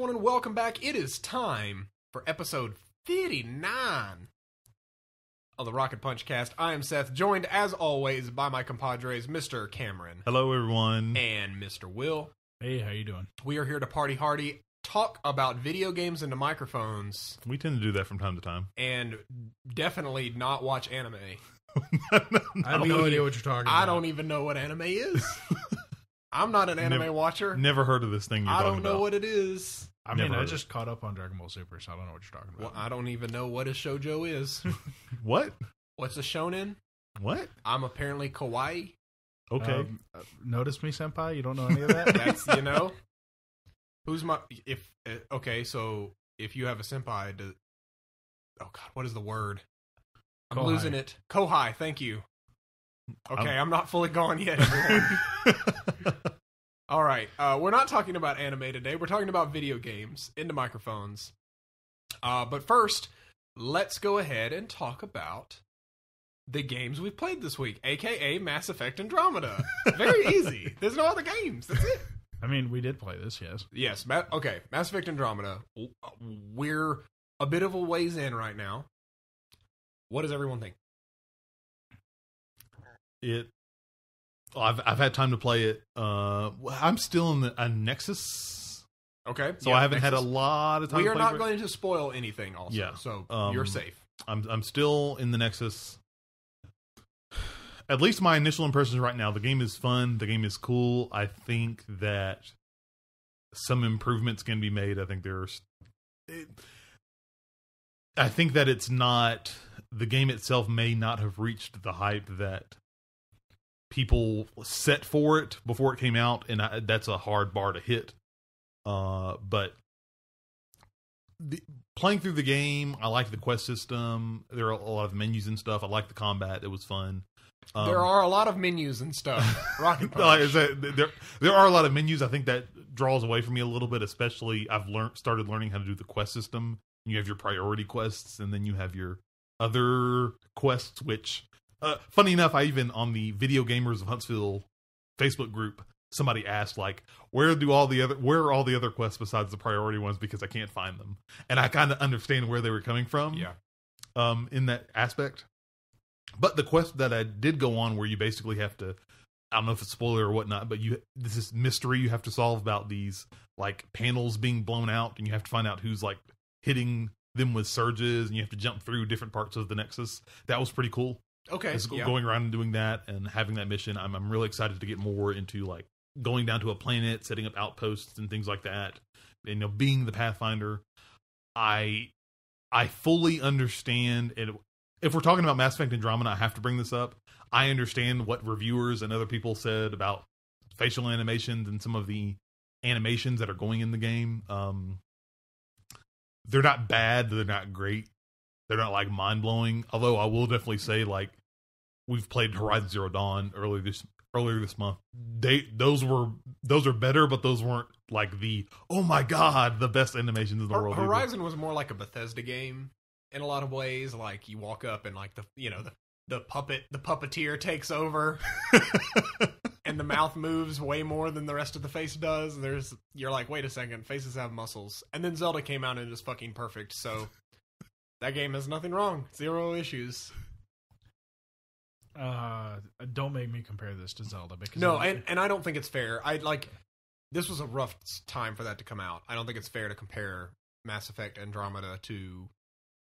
Hello, everyone, and welcome back. It is time for episode 59 of the Rocket Punch cast. I am Seth, joined as always by my compadres, Mr. Cameron Hello, everyone. and Mr. Will. Hey, how you doing? We are here to party hardy, talk about video games into microphones, We tend to do that from time to time. and definitely not watch anime. I have mean, no idea what you're talking about. I don't even know what anime is. I'm not an anime Never- watcher. Never heard of this thing you're I talking don't know about. what it is. I mean, I heard of just caught up on Dragon Ball Super, so I don't know what you're talking about. Well, about. I don't even know what a shoujo is. What? What's a shonen? What? I'm apparently kawaii. Okay. Um, uh, notice me, senpai. You don't know any of that. That's you know. Who's my if uh, okay? So if you have a senpai, do, oh god, what is the word? I'm Kohai. losing it. Kohai, thank you. Okay, I'm- I'm, not fully gone yet, everyone. All right, uh, we're not talking about anime today. We're talking about video games into microphones. Uh, but first, let's go ahead and talk about the games we've played this week, aka Mass Effect Andromeda. Very easy. There's no other games. That's it. I mean, we did play this, yes. Yes. Ma- okay. Mass Effect Andromeda. We're a bit of a ways in right now. What does everyone think? it. I've I've had time to play it. Uh, I'm still in the a Nexus, Okay. so Yeah, I haven't had a lot of time. We are not going to spoil anything. Also, Yeah. so Um, you're safe. I'm I'm still in the Nexus. At least my initial impressions right now. The game is fun. The game is cool. I think that some improvements can be made. I think there's. It, I think that it's not the game itself may not have reached the hype that people set for it before it came out, and I, that's a hard bar to hit. Uh, but the, playing through the game, I like the quest system. There are a lot of menus and stuff. I like the combat; it was fun. Um, there are a lot of menus and stuff. Rocket Punch. there there are a lot of menus. I think that draws away from me a little bit. Especially, I've learned started learning how to do the quest system. You have your priority quests, and then you have your other quests. Which, uh, funny enough, I even on the Video Gamers of Huntsville Facebook group, somebody asked like, "Where do all the other Where are all the other quests besides the priority ones?" Because I can't find them, and I kind of understand where they were coming from yeah. um in that aspect. But the quest that I did go on where you basically have to I don't know if it's spoiler or whatnot, but you this is mystery you have to solve about these like panels being blown out and you have to find out who's like hitting them with surges and you have to jump through different parts of the Nexus. That was pretty cool. Okay. It's yeah. going around and doing that and having that mission. I'm I'm really excited to get more into like going down to a planet, setting up outposts and things like that. And, you know, being the Pathfinder. I I fully understand and if we're talking about Mass Effect Andromeda, I have to bring this up. I understand what reviewers and other people said about facial animations and some of the animations that are going in the game. Um they're not bad, they're not great. They're not like mind blowing. Although I will definitely say like we've played Horizon Zero Dawn earlier this earlier this month. They those were those are better, but those weren't like the oh my god the best animations in the Hor- world. either. Horizon was more like a Bethesda game in a lot of ways. Like you walk up and like the you know the the puppet the puppeteer takes over and the mouth moves way more than the rest of the face does. There's you're like wait a second faces have muscles and then Zelda came out and is fucking perfect. So that game has nothing wrong. Zero issues. Uh, don't make me compare this to Zelda because No, and and I don't think it's fair. I like this was a rough time for that to come out. I don't think it's fair to compare Mass Effect Andromeda to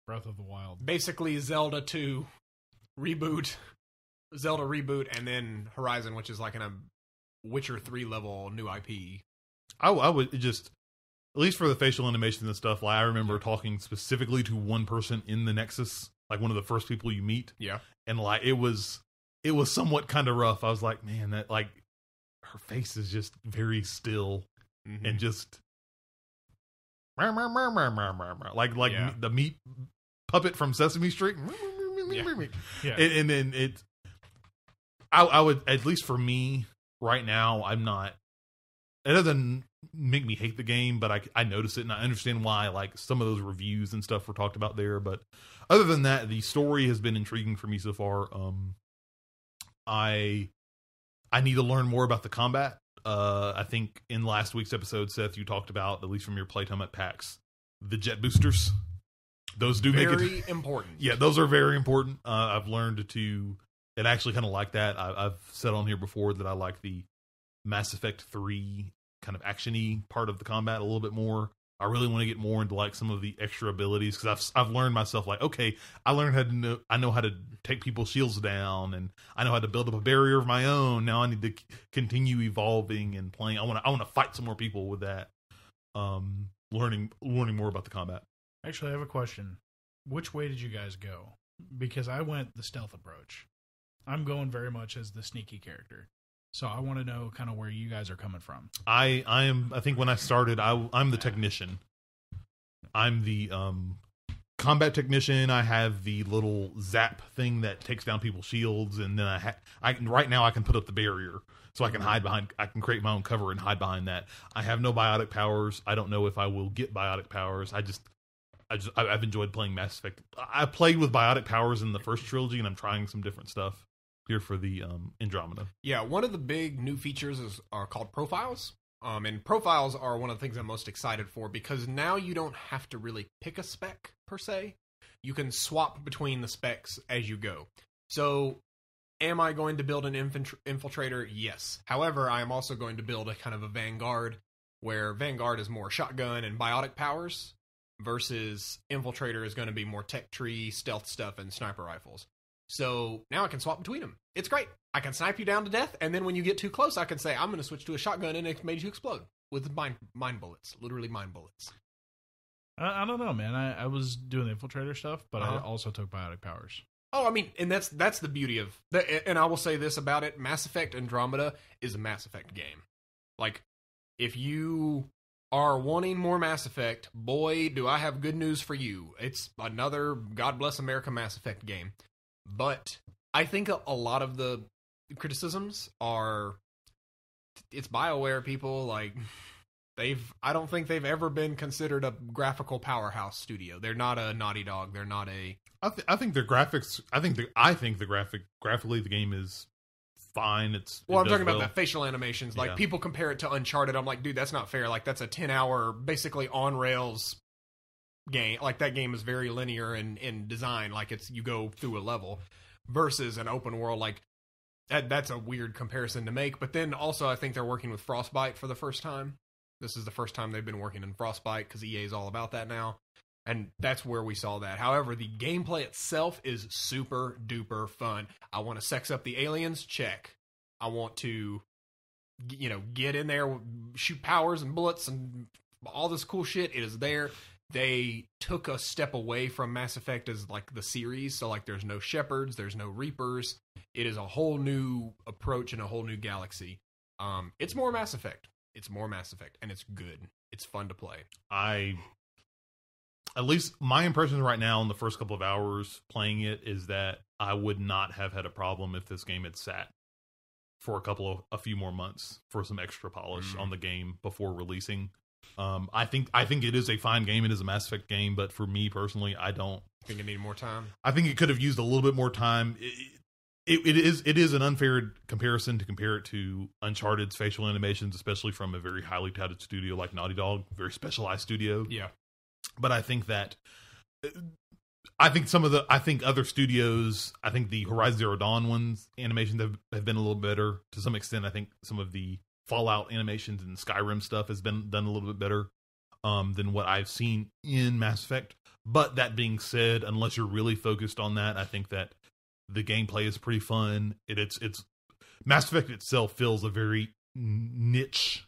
Breath of the Wild. basically Zelda 2 reboot, Zelda reboot, and then Horizon, which is like in a Witcher 3 level new IP. I, I would just at least for the facial animation and stuff. Like I remember talking specifically to one person in the Nexus, like one of the first people you meet, Yeah. and like it was it was somewhat kind of rough. I was like, man, that like her face is just very still Mm-hmm. and just like like Yeah. the meat puppet from Sesame Street. Yeah. Yeah, and, and then it I, I would at least for me right now i'm not it doesn't make me hate the game but i i notice it and i understand why like some of those reviews and stuff were talked about there but other than that the story has been intriguing for me so far um i i need to learn more about the combat Uh, I think in last week's episode, Seth, you talked about at least from your playtime at PAX, the jet boosters. Those do make it Very important. yeah, those are very important. Uh, I've learned to and actually kind of like that. I, I've said on here before that I like the Mass Effect Three kind of actiony part of the combat a little bit more. I really want to get more into like some of the extra abilities because I've I've learned myself like okay, I learned how to know I know how to take people's shields down and I know how to build up a barrier of my own. Now I need to c- continue evolving and playing. I want to I want to fight some more people with that. Um, learning learning more about the combat. Actually, I have a question. Which way did you guys go? Because I went the stealth approach. I'm going very much as the sneaky character. So I want to know kind of where you guys are coming from. I I am I think when I started I I'm the technician. I'm the um combat technician. I have the little zap thing that takes down people's shields and then I ha- I can right now I can put up the barrier so I can hide behind I can create my own cover and hide behind that. I have no biotic powers. I don't know if I will get biotic powers. I just I just I've enjoyed playing Mass Effect. I played with biotic powers in the first trilogy and I'm trying some different stuff here for the um Andromeda. Yeah, one of the big new features is are called profiles. Um, and profiles are one of the things I'm most excited for because now you don't have to really pick a spec per se. You can swap between the specs as you go. So, am I going to build an infiltrator? Yes. However, I am also going to build a kind of a vanguard where vanguard is more shotgun and biotic powers versus infiltrator is going to be more tech tree, stealth stuff, and sniper rifles. So now I can swap between them. It's great. I can snipe you down to death, and then when you get too close, I can say I'm going to switch to a shotgun, and it made you explode with mine mine bullets, literally mine bullets. I, I don't know, man. I, I was doing the infiltrator stuff, but I Uh-huh. also took biotic powers. Oh, I mean, and that's that's the beauty of the, and I will say this about it: Mass Effect Andromeda is a Mass Effect game. Like, if you are wanting more Mass Effect, boy, do I have good news for you. It's another God Bless America Mass Effect game. But I think a, a lot of the criticisms are it's BioWare people like they've I don't think they've ever been considered a graphical powerhouse studio. They're not a Naughty Dog. They're not a I, th- I think the graphics. I think the I think the graphic graphically the game is fine. It's Well, it I'm talking well. about the facial animations. Like Yeah. people compare it to Uncharted. I'm like, dude, that's not fair. Like that's a 10 hour, basically on rails game. Like that game is very linear in in design. Like it's you go through a level versus an open world. Like that that's a weird comparison to make. But then also, I think they're working with Frostbite for the first time. This is the first time they've been working in Frostbite because EA is all about that now. And that's where we saw that. However, the gameplay itself is super duper fun. I want to sex up the aliens, check. I want to, you know, get in there, shoot powers and bullets and all this cool shit. It is there. They took a step away from Mass Effect as like the series, so like there's no shepherds, there's no reapers. It is a whole new approach and a whole new galaxy. Um, it's more Mass Effect. It's more Mass Effect, and it's good. It's fun to play. I at least my impression right now in the first couple of hours playing it is that I would not have had a problem if this game had sat for a couple of a few more months for some extra polish Mm. on the game before releasing. Um, I think I think it is a fine game. It is a Mass Effect game, but for me personally, I don't. Think it need more time. I think it could have used a little bit more time. It, it, it is it is an unfair comparison to compare it to Uncharted's facial animations, especially from a very highly touted studio like Naughty Dog, very specialized studio Yeah. but I think that I think some of the I think other studios I think the Horizon Zero Dawn ones animations have, have been a little better to some extent. I think some of the Fallout animations and Skyrim stuff has been done a little bit better um, than what I've seen in Mass Effect. But that being said, unless you're really focused on that, I think that the gameplay is pretty fun. It, it's it's Mass Effect itself fills a very niche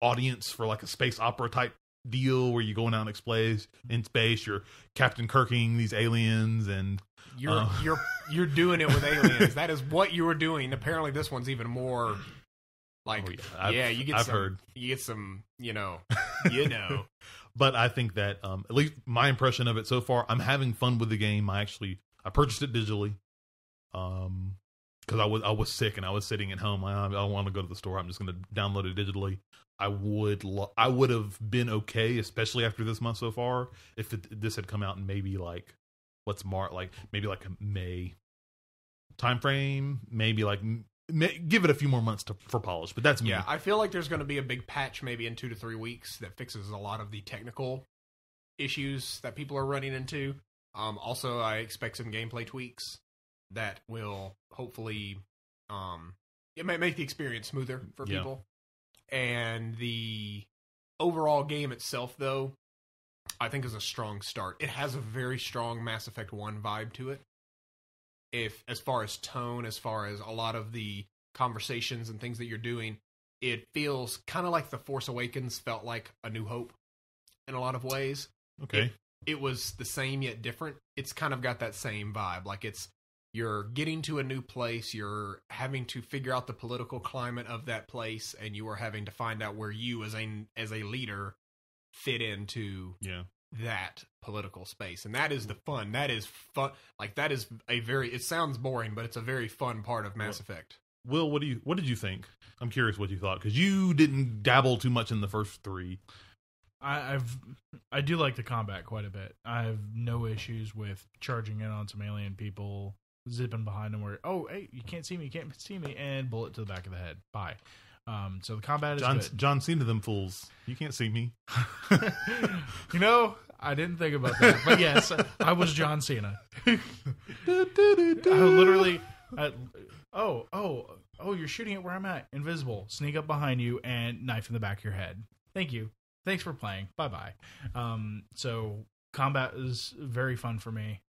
audience for like a space opera type deal where you're going out and explays in space. You're Captain Kirking these aliens, and You're Uh. you're you're doing it with aliens. that is what you were doing. Apparently, this one's even more like Oh, yeah. I've-. You get I've some, heard. you get some you know you know but I think that um, at least my impression of it so far, I'm having fun with the game. I actually I purchased it digitally, um, because I was I was sick and I was sitting at home. I, I don't want to go to the store. I'm just going to download it digitally. I would lo- I would have been okay, especially after this month so far, if it, this had come out in maybe like what's March like maybe like a May time frame, maybe like give it a few more months to for polish. But that's me. Yeah, I feel like there's going to be a big patch maybe in two to three weeks that fixes a lot of the technical issues that people are running into. Um, also, I expect some gameplay tweaks that will hopefully um, it might make the experience smoother for Yeah. people. And the overall game itself, though, I think is a strong start. It has a very strong Mass Effect One vibe to it. If as far as tone, as far as a lot of the conversations and things that you're doing, it feels kind of like the Force Awakens felt like a New Hope in a lot of ways. Okay. It was the same yet different. It's kind of got that same vibe. Like it's you're getting to a new place, you're having to figure out the political climate of that place, and you are having to find out where you as a as a leader fit into Yeah. That political space and that is the fun that is fun like that is a very it sounds boring but it's a very fun part of mass effect Will, what do you what did you think? I'm curious what you thought because you didn't dabble too much in the first three. I, I've I do like the combat quite a bit. I have no issues with charging in on some alien people, zipping behind them. Where oh hey you can't see me, you can't see me, and bullet to the back of the head. Bye. Um, so the combat is John good. John Cena them fools. You can't see me. you know, I didn't think about that, but yes, I was John Cena. I literally, I, oh, oh, oh, you're shooting at where I'm at, invisible. Sneak up behind you and knife in the back of your head. Thank you. Thanks for playing. Bye bye. Um, so combat is very fun for me.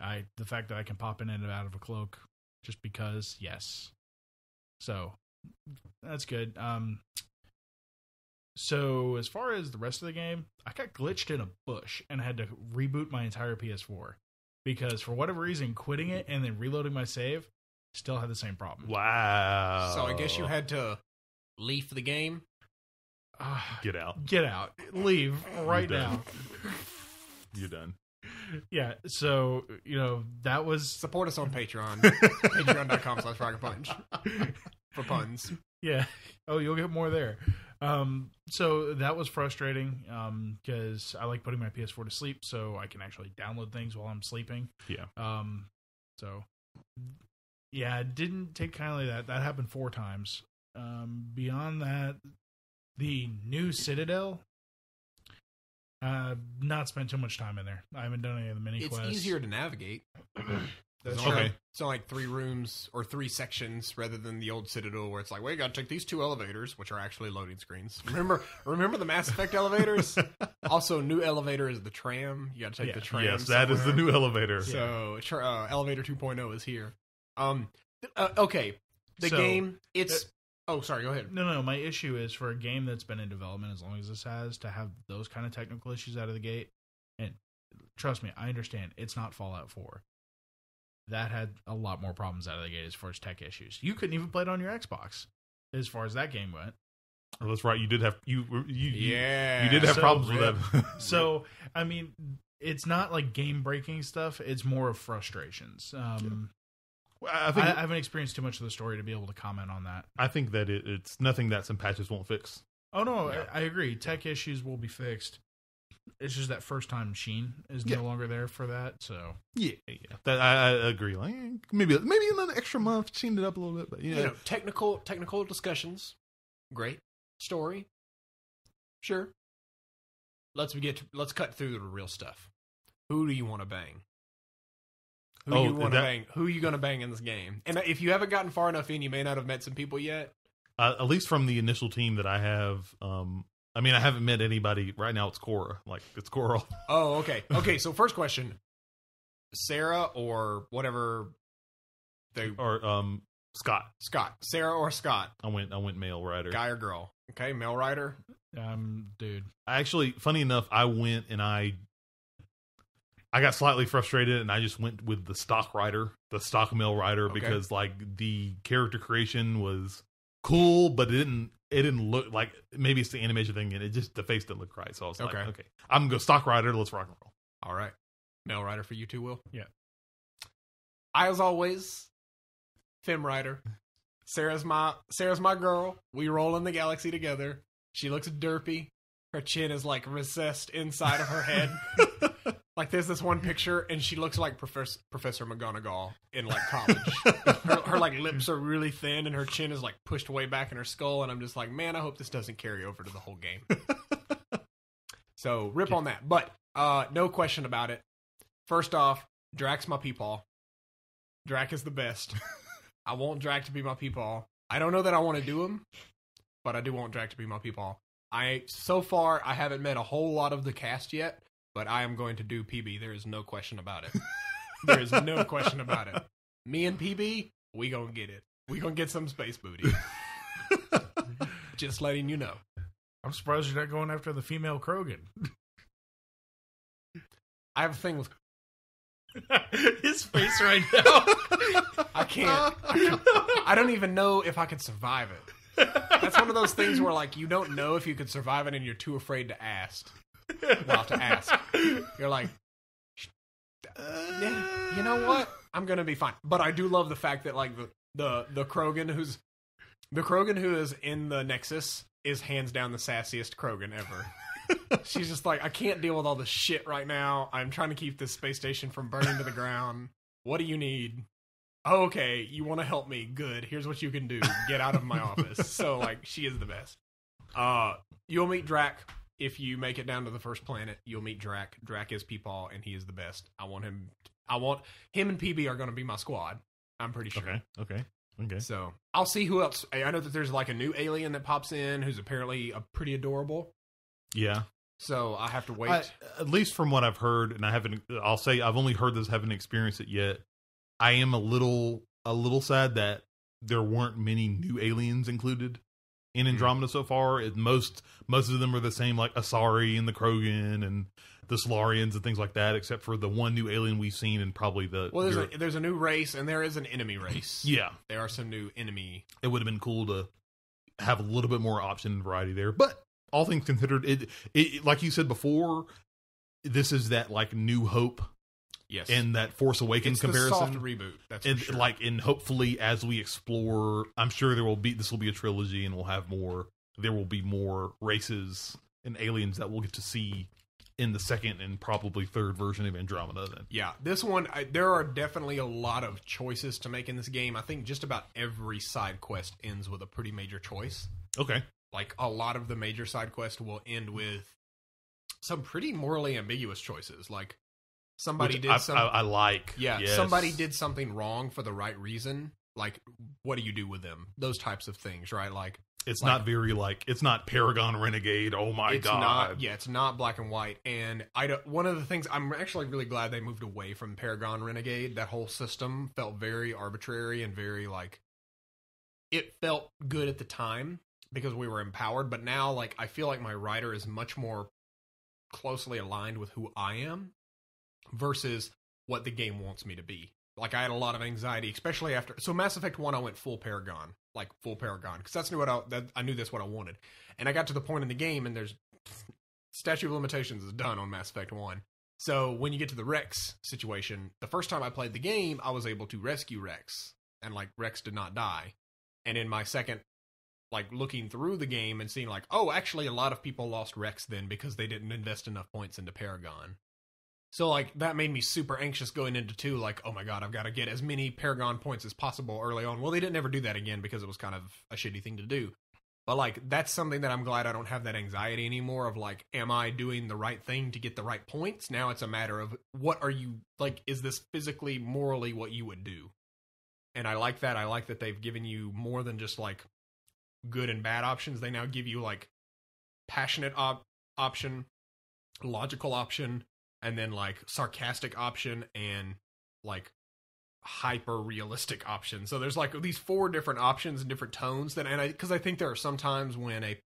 I the fact that I can pop in and out of a cloak just because, yes. So that's good. Um, so as far as the rest of the game, I got glitched in a bush and had to reboot my entire PS4 because for whatever reason, quitting it and then reloading my save still had the same problem. Wow. so i guess you had to leave the game Ah, get out. get out, leave right You're now. You're done. Yeah. So you know that was support us on patreon patreon.com slash rocket punch for puns Yeah. Oh, you'll get more there. Um, so that was frustrating because I like putting my PS4 to sleep so I can actually download things while I'm sleeping. Yeah. Um, so yeah, didn't take kindly that. That happened four times. Um, beyond that, the new Citadel. Uh, not spent too much time in there. I haven't done any of the mini it's quests. easier to navigate True. Okay. it's only like three rooms or three sections rather than the old Citadel where it's like, well, you got to take these two elevators, which are actually loading screens. Remember, remember the Mass Effect elevators. also, new elevator is the tram. You got to take Yeah. the tram. yes, that is the new elevator. So, uh, elevator 2.0 is here. Um, uh, okay, the So, game. It's. oh, sorry. Go ahead. No, no. My issue is for a game that's been in development as long as this has to have those kind of technical issues out of the gate. And trust me, I understand it's not Fallout 4. That had a lot more problems out of the gate as far as tech issues. You couldn't even play it on your Xbox as far as that game went. Oh, that's right. You did have you you you, Yeah, you did have So- problems with that. So, I mean, it's not like game breaking stuff, it's more of frustrations. Um, I I, think I haven't experienced too much of the story to be able to comment on that. I think that it, it's nothing that some patches won't fix. Oh, no, Yeah. I, I agree. Tech issues will be fixed. It's just that first time Sheen is Yeah. no longer there for that. So, Yeah, yeah. That, I, I agree. Like maybe maybe another extra month, clean it up a little bit, but yeah. You know, technical technical discussions. Great story. Sure. Let's get to, let's cut through the real stuff. Who do you want to bang? Who Oh, you want to bang? Who are you going to bang in this game? And if you haven't gotten far enough in, you may not have met some people yet. uh, at least from the initial team that I have. Um, I mean, I haven't met anybody right now. It's Cora, like it's Coral. Oh, okay. Okay, so first question. Sara or whatever they or um Scott. Scott. Sara or Scott. I went I went male Ryder. Guy or girl. Okay, male Ryder. um, dude, I actually, funny enough, I went and I I got slightly frustrated and I just went with the stock Ryder, the stock male Ryder, Okay. because like the character creation was cool, but it didn't it didn't look like maybe it's the animation thing and it just the face didn't look right. So I was like, Okay. okay, I'm gonna go stock Ryder, let's rock and roll. All right. Male Ryder for you too, Will? Yeah. I, as always, fem Ryder. Sara's my Sara's my girl. We roll in the galaxy together. She looks derpy. Her chin is like recessed inside of her head. Like there's this one picture, and she looks like Professor Professor McGonagall in like college. her, her like lips are really thin, and her chin is like pushed way back in her skull. And I'm just like, man, I hope this doesn't carry over to the whole game. so rip on that, but uh, no question about it. First off, Drack's my peepaw. Drack is the best. I want Drack to be my peepaw. I don't know that I want to do him, but I do want Drack to be my peepaw. I so far I haven't met a whole lot of the cast yet, but I am going to do Peebee. There is no question about it. there is no question about it. Me and Peebee, we gonna get it. We gonna get some space booty. Just letting you know. I'm surprised you're not going after the female Krogan. I have a thing with. His face right now. I can't. I, can't- I don't even know if I could survive it. That's one of those things where like you don't know if you could survive it, and you're too afraid to ask. Well, to ask, you're like, yeah, you know what? I'm gonna be fine. But I do love the fact that like the the the Krogan who's the Krogan who is in the Nexus is hands down the sassiest Krogan ever. She's just like, I can't deal with all this shit right now. I'm trying to keep this space station from burning to the ground. What do you need? Oh, okay, you want to help me? Good. Here's what you can do. Get out of my office. So like, she is the best. Uh, you'll meet Drack if you make it down to the first planet. You'll meet Drack. Drack is Peepaw, and he is the best. I want him. I want him and Peebee are going to be my squad. I'm pretty sure. Okay. Okay. Okay. So I'll see who else. I know that there's like a new alien that pops in who's apparently a pretty adorable. Yeah. So I have to wait. I, at least from what I've heard, and I haven't. I'll say I've only heard this, haven't experienced it yet. I am a little, a little sad that there weren't many new aliens included in. Andromeda hmm. so far. It, most, most of them are the same, like Asari and the Krogan and the Salarians and things like that, except for the one new alien we've seen and probably the. well, there's a there's a new race and there is an enemy race. yeah, there are some new enemy. it would have been cool to have a little bit more option and variety there. But all things considered, it, it like you said before, this is that like New Hope Yes, and that Force Awakens it's comparison. soft reboot. That's for and sure. like and hopefully as we explore i'm sure there will be this will be a trilogy and we'll have more there will be more races and aliens that we'll get to see in the second and probably third version of andromeda then Yeah, this one I, there are definitely a lot of choices to make in this game. I think just about every side quest ends with a pretty major choice. okay Like a lot of the major side quests will end with some pretty morally ambiguous choices. Like somebody Which did I, some I, I like Yeah, Yes. somebody did something wrong for the right reason. Like, what do you do with them? Those types of things, right? Like, it's like- not very like it's not paragon renegade oh my it's god not. Yeah, it's not black and white. And I don't, one of the things I'm actually really glad they moved away from Paragon Renegade. That whole system felt very arbitrary and very like. It felt good at the time because we were empowered, but now like I feel like my Ryder is much more closely aligned with who I am versus what the game wants me to be. Like I had a lot of anxiety, especially after. So Mass Effect One, I went full Paragon, like full Paragon, because that's what I that, I knew that's what I wanted. And I got to the point in the game, and there's statute of limitations is done on Mass Effect One. So when you get to the Wrex situation, the first time I played the game, I was able to rescue Wrex, and like Wrex did not die. And in my second, like looking through the game and seeing like, oh, actually, a lot of people lost Wrex then because they didn't invest enough points into Paragon. So like that made me super anxious going into two. Like, oh my god, I've got to get as many Paragon points as possible early on. Well, they didn't ever do that again because it was kind of a shitty thing to do. But like that's something that I'm glad I don't have that anxiety anymore of like am I doing the right thing to get the right points? Now it's a matter of what are you like is this physically morally what you would do? And I like that. I like that they've given you more than just like good and bad options. They now give you like passionate op- option, logical option, and then like sarcastic option and like hyper realistic option. So there's like these four different options and different tones that and I cuz I think there are some times when a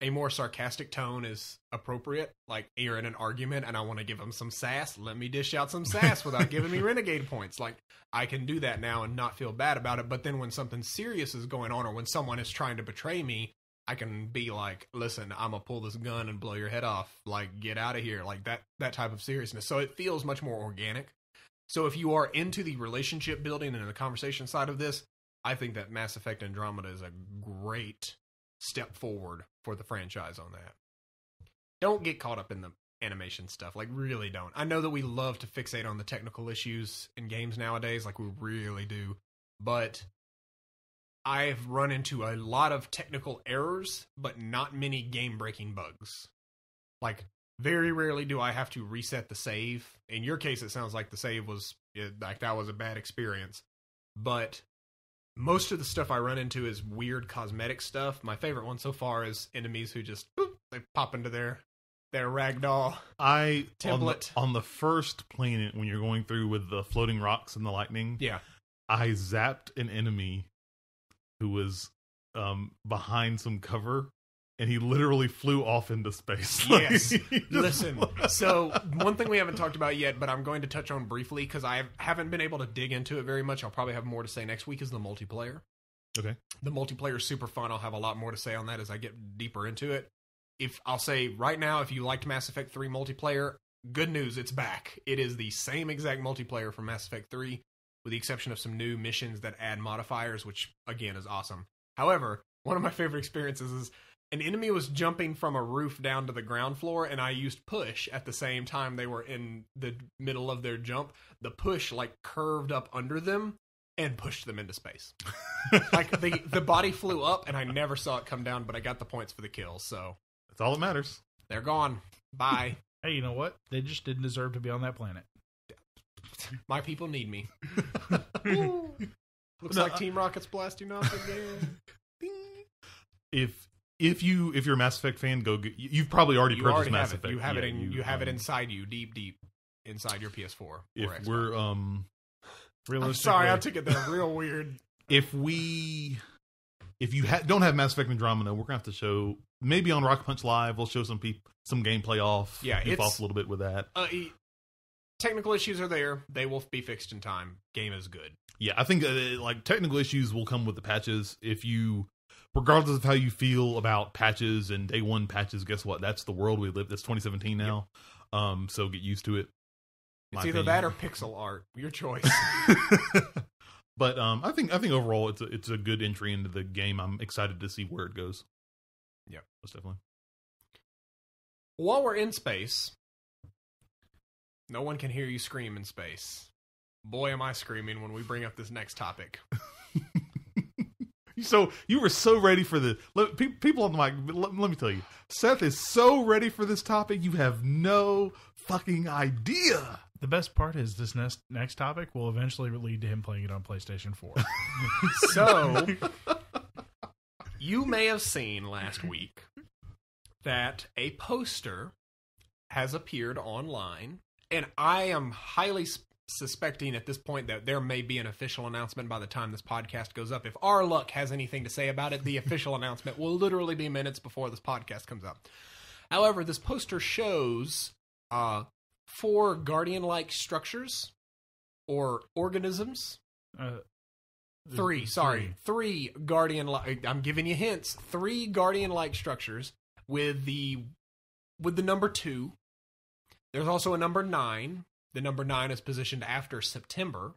a more sarcastic tone is appropriate. Like you're in an argument and I want to give them some sass. Let me dish out some sass without giving me renegade points. Like I can do that now and not feel bad about it. But then when something serious is going on or when someone is trying to betray me, I can be like, listen, I'm gonna pull this gun and blow your head off. Like, get out of here. Like that that type of seriousness. So it feels much more organic. So if you are into the relationship building and the conversation side of this, I think that Mass Effect Andromeda is a great step forward for the franchise on that. Don't get caught up in the animation stuff. Like, really don't. I know that we love to fixate on the technical issues in games nowadays, like we really do, but I've run into a lot of technical errors, but not many game breaking bugs. Like, very rarely do I have to reset the save. In your case, it sounds like the save was it, like that was a bad experience, but most of the stuff I run into is weird cosmetic stuff. My favorite one so far is enemies who just boop, they pop into their their ragdoll. I on the, Template. on the first planet when you're going through with the floating rocks and the lightning. Yeah, I zapped an enemy who was um, behind some cover, and he literally flew off into space. Yes. Listen, so one thing we haven't talked about yet, but I'm going to touch on briefly because I haven't been able to dig into it very much. I'll probably have more to say next week. Is the multiplayer? Okay. The multiplayer is super fun. I'll have a lot more to say on that as I get deeper into it. If I'll say right now, if you liked Mass Effect 3 multiplayer, good news, it's back. It is the same exact multiplayer from Mass Effect 3, with the exception of some new missions that add modifiers, which again is awesome. However, one of my favorite experiences is an enemy was jumping from a roof down to the ground floor, and I used push at the same time they were in the middle of their jump. The push like curved up under them and pushed them into space. like the the body flew up, and I never saw it come down, but I got the points for the kill. So That's all that matters. they're gone. Bye. Hey, you know what? They just didn't deserve to be on that planet. My people need me. Looks No, like Team Rocket's blasting off again. If if you if you're a Mass Effect fan, go get. you- You've probably already you purchased already Mass have it. Effect. You have it in. You, have it um, inside you, deep, deep inside your PS4. or If Xbox. we're um I'm sorry, I took it there real weird. if we if you ha- don't have Mass Effect Andromeda, we're gonna have to show maybe on Rock Punch Live. We'll show some peop- some gameplay off. Yeah, goof it's- off a little bit with that. Uh, e- technical issues are there. They will be fixed in time. Game is good. Yeah, I think uh, like technical issues will come with the patches. If you, regardless of how you feel about patches and day one patches, guess what? That's the world we live. That's 2017 now. Um, so get used to it. It's either that or pixel art. Your choice. but um, I think I think overall it's a, it's a good entry into the game. I'm excited to see where it goes. Yeah, most definitely. While we're in space, no one can hear you scream in space. Boy, am I screaming when we bring up this next topic. So you were so ready for the people on the mic. Let, let me tell you, Seth is so ready for this topic. You have no fucking idea. the best part is this next next topic will eventually lead to him playing it on PlayStation 4. So, you may have seen last week that a poster has appeared online, and I am highly suspecting at this point that there may be an official announcement by the time this podcast goes up. If our luck has anything to say about it, the official announcement will literally be minutes before this podcast comes up. However, this poster shows uh, four guardian like structures or organisms Uh, Three, sorry. Three guardian like I'm giving you hints. Three guardian like structures with the with the number 2. There's also a number 9. The number 9 is positioned after September.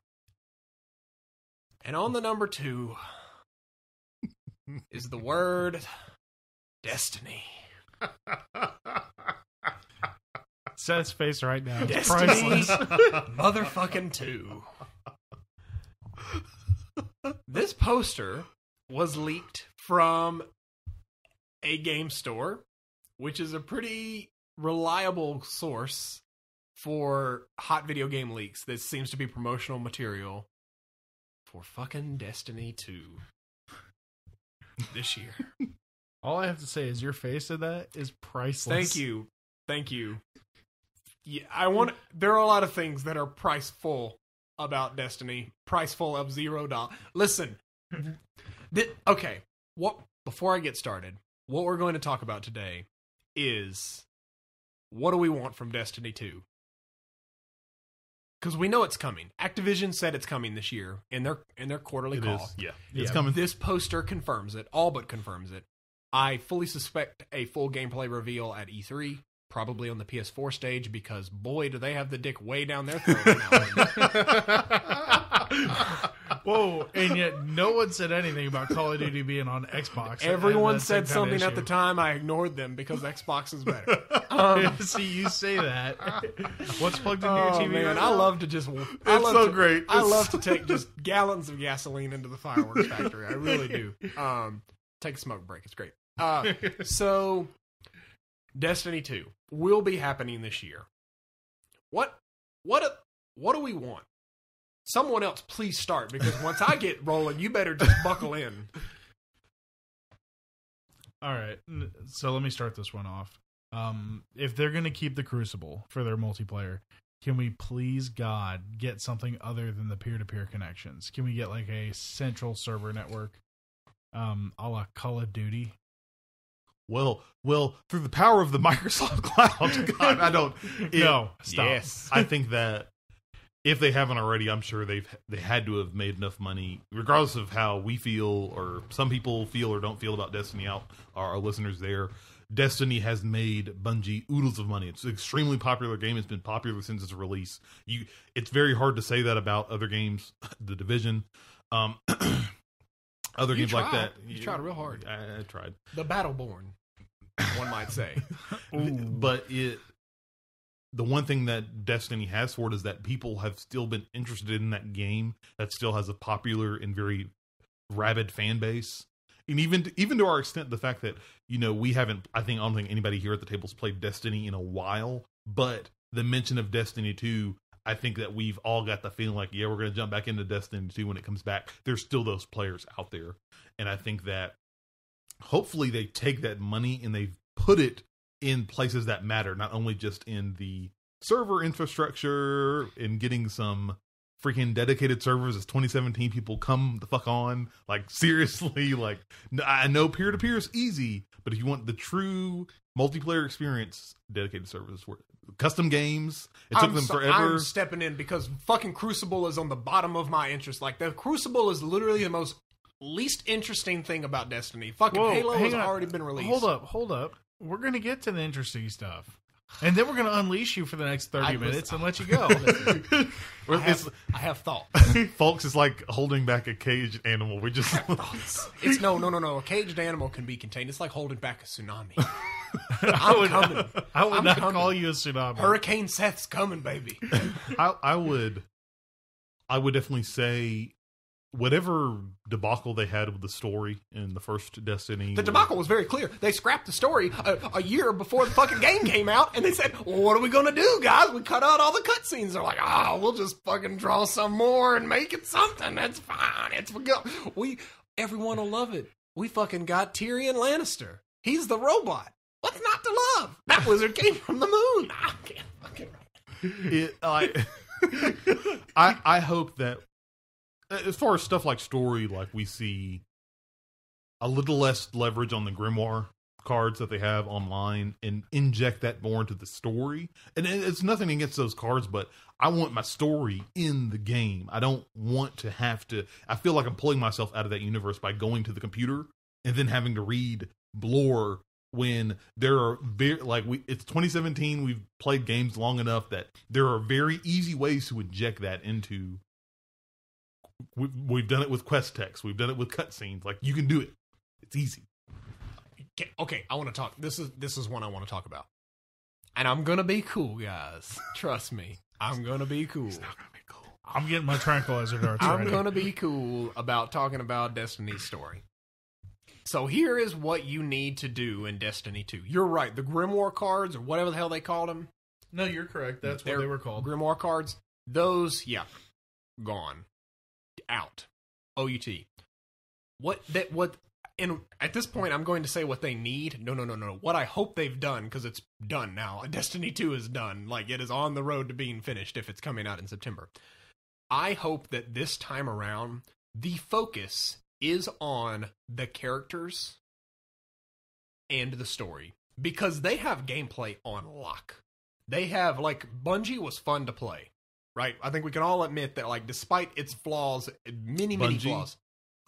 And on the number 2 is the word destiny. Seth's face right now. is Destiny priceless. motherfucking 2. This poster was leaked from a game store, which is a pretty reliable source for hot video game leaks. This seems to be promotional material for fucking Destiny 2 this year. All I have to say is your face of that is priceless. Thank you. Thank you. Yeah, I want there are a lot of things that are priceful about Destiny. Priceful of zero dollars. Listen. okay. What before I get started, what we're going to talk about today is what do we want from Destiny 2? Cuz we know it's coming. Activision said it's coming this year in their in their quarterly It call. is. Yeah, it's Yeah. coming. This poster confirms it, all but confirms it. I fully suspect a full gameplay reveal at E3, probably on the PS4 stage, because boy, do they have the dick way down their throat. on that one. Whoa! And yet, no one said anything about Call of Duty being on Xbox. Everyone said something at the time. I ignored them because Xbox is better. Um, See, you say that. What's plugged into your oh TV? man, right I love to just. I It's love so to- great. I love to take just gallons of gasoline into the fireworks factory. I really do. Um, take a smoke break. It's great. Uh, so, Destiny Two will be happening this year. What? What? What do we want? Someone else, please start because once I get rolling, you better just buckle in. All right. So let me start this one off. Um, if they're going to keep the Crucible for their multiplayer, can we please God get something other than the peer-to-peer connections? Can we get like a central server network, um, a la Call of Duty? Well, well, through the power of the Microsoft Cloud, God, I don't. it- no, stop. Yes. I think that if they haven't already, I'm sure they've they had to have made enough money, regardless of how we feel or some people feel or don't feel about Destiny. Out our, listeners there, Destiny has made Bungie oodles of money. It's an extremely popular game. It's been popular since its release. You, it's very hard to say that about other games, the Division, um, other You games like tried. that. You tried real hard. I, I tried. The Battleborn, one might say. but it the one thing that destiny has for it is that people have still been interested in that game that still has a popular and very rabid fan base. And even to, even to our extent the fact that you know we haven't i think i don't think anybody here at the table's played destiny in a while but the mention of destiny 2 i think that we've all got the feeling like yeah we're going to jump back into destiny 2 when it comes back. There's still those players out there. And i think that hopefully they take that money and they put it in places that matter, not only just in the server infrastructure and getting some freaking dedicated servers as 2017 people come the fuck on. Like seriously, like I know peer to peer is easy, but if you want the true multiplayer experience, dedicated servers, were- custom games, it took I'm them so- forever. I'm stepping in because fucking Crucible is on the bottom of my interest. Like the Crucible is literally the most least interesting thing about Destiny. Fucking Whoa, Halo has on. already been released. Hold up, hold up. We're going to get to the interesting stuff. And then we're going to unleash you for the next 30 I- minutes and let you go. I have, I have thoughts. folks, it's like holding back a caged animal. We just It's no, no, no, no. A caged animal can be contained. It's like holding back a tsunami. I'm coming. I would I'm not coming. call you a tsunami. Hurricane Seth's coming, baby. I, I would, I would definitely say, whatever debacle they had with the story in the first Destiny, The debacle was very clear. They scrapped the story a, a year before the fucking game came out, and they said, well, "What are we gonna do, guys? We cut out all the cutscenes." They're like, "Ah, we'll just fucking draw some more and make it something. That's fine. It's we everyone will love it. We fucking got Tyrion Lannister. He's the robot. What's not to love? That wizard came from the moon. I can't fucking. it, I, I, I hope that as far as stuff like story, like we see a little less leverage on the grimoire cards that they have online and inject that more into the story. And it's nothing against those cards, but I want my story in the game. I don't want to have to. I feel like I'm pulling myself out of that universe by going to the computer and then having to read lore when there are very like we it's 2017 we've played games long enough that there are very easy ways to inject that into we, we've done it with quest text we've done it with cutscenes like you can do it it's easy Okay, okay, I want to talk. This is this is one I want to talk about, and I'm gonna be cool, guys. Trust me, I'm gonna be cool. He's not gonna I'm getting my tranquilizer darts I'm ready. gonna be cool about talking about Destiny's story. So here is what you need to do in Destiny 2. You're right. The Grimoire cards, or whatever the hell they called them, No, you're correct. That's what They're they were called. Grimoire cards. Those, yeah, gone, out. OUT. What that what? And at this point, I'm going to say what they need. No, no, no, no. What I hope they've done because it's done now. Destiny 2 is done. Like it is on the road to being finished if it's coming out in September. I hope that this time around the focus is on the characters and the story because they have gameplay on lock. They have like Bungie was fun to play, right? I think we can all admit that like despite its flaws, many many Bungie? flaws.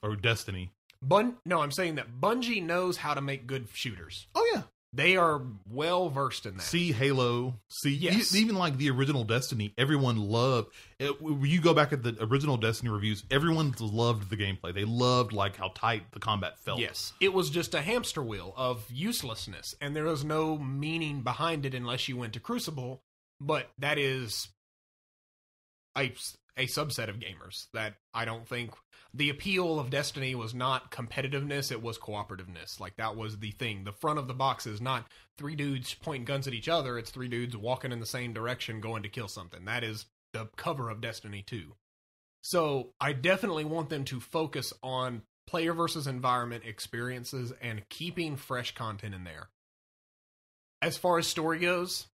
or destiny Bun no, I'm saying that Bungie knows how to make good shooters. oh yeah They are well versed in that. See Halo, see Yes. e- even like the original Destiny, everyone loved. Eh, it, when you go back at the original Destiny reviews, everyone loved the gameplay. They loved like how tight the combat felt. Yes, it was just a hamster wheel of uselessness, and there was no meaning behind it unless you went to Crucible. But that is a a subset of gamers that I don't think the appeal of Destiny was not competitiveness; it was cooperativeness. Like that was the thing. The front of the box is not three dudes pointing guns at each other; it's three dudes walking in the same direction, going to kill something. That is the cover of Destiny Two. So I definitely want them to focus on player versus environment experiences and keeping fresh content in there. As far as story goes,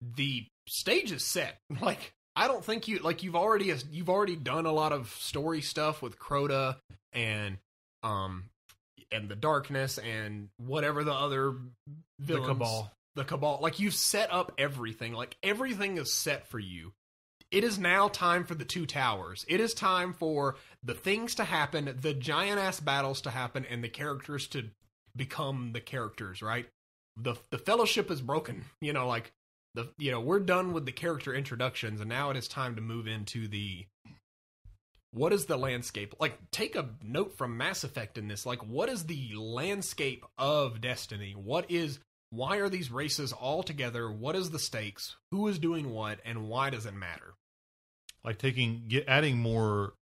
the stage is set. Like I don't think you like you've already you've already done a lot of story stuff with Crota and um and the darkness and whatever the other The Cabal. the cabal. Like you've set up everything. Like everything is set for you. It is now time for the two towers. It is time for the things to happen the giant ass battles to happen and the characters to become the characters right? The the fellowship is broken you know like the you know we're done with the character introductions and now it is time to move into the what is the landscape? Like take a note from mass effect in this. Like what is the landscape of destiny? What is why are these races all together? What is the stakes? Who is doing what and why does it matter? Like taking get adding more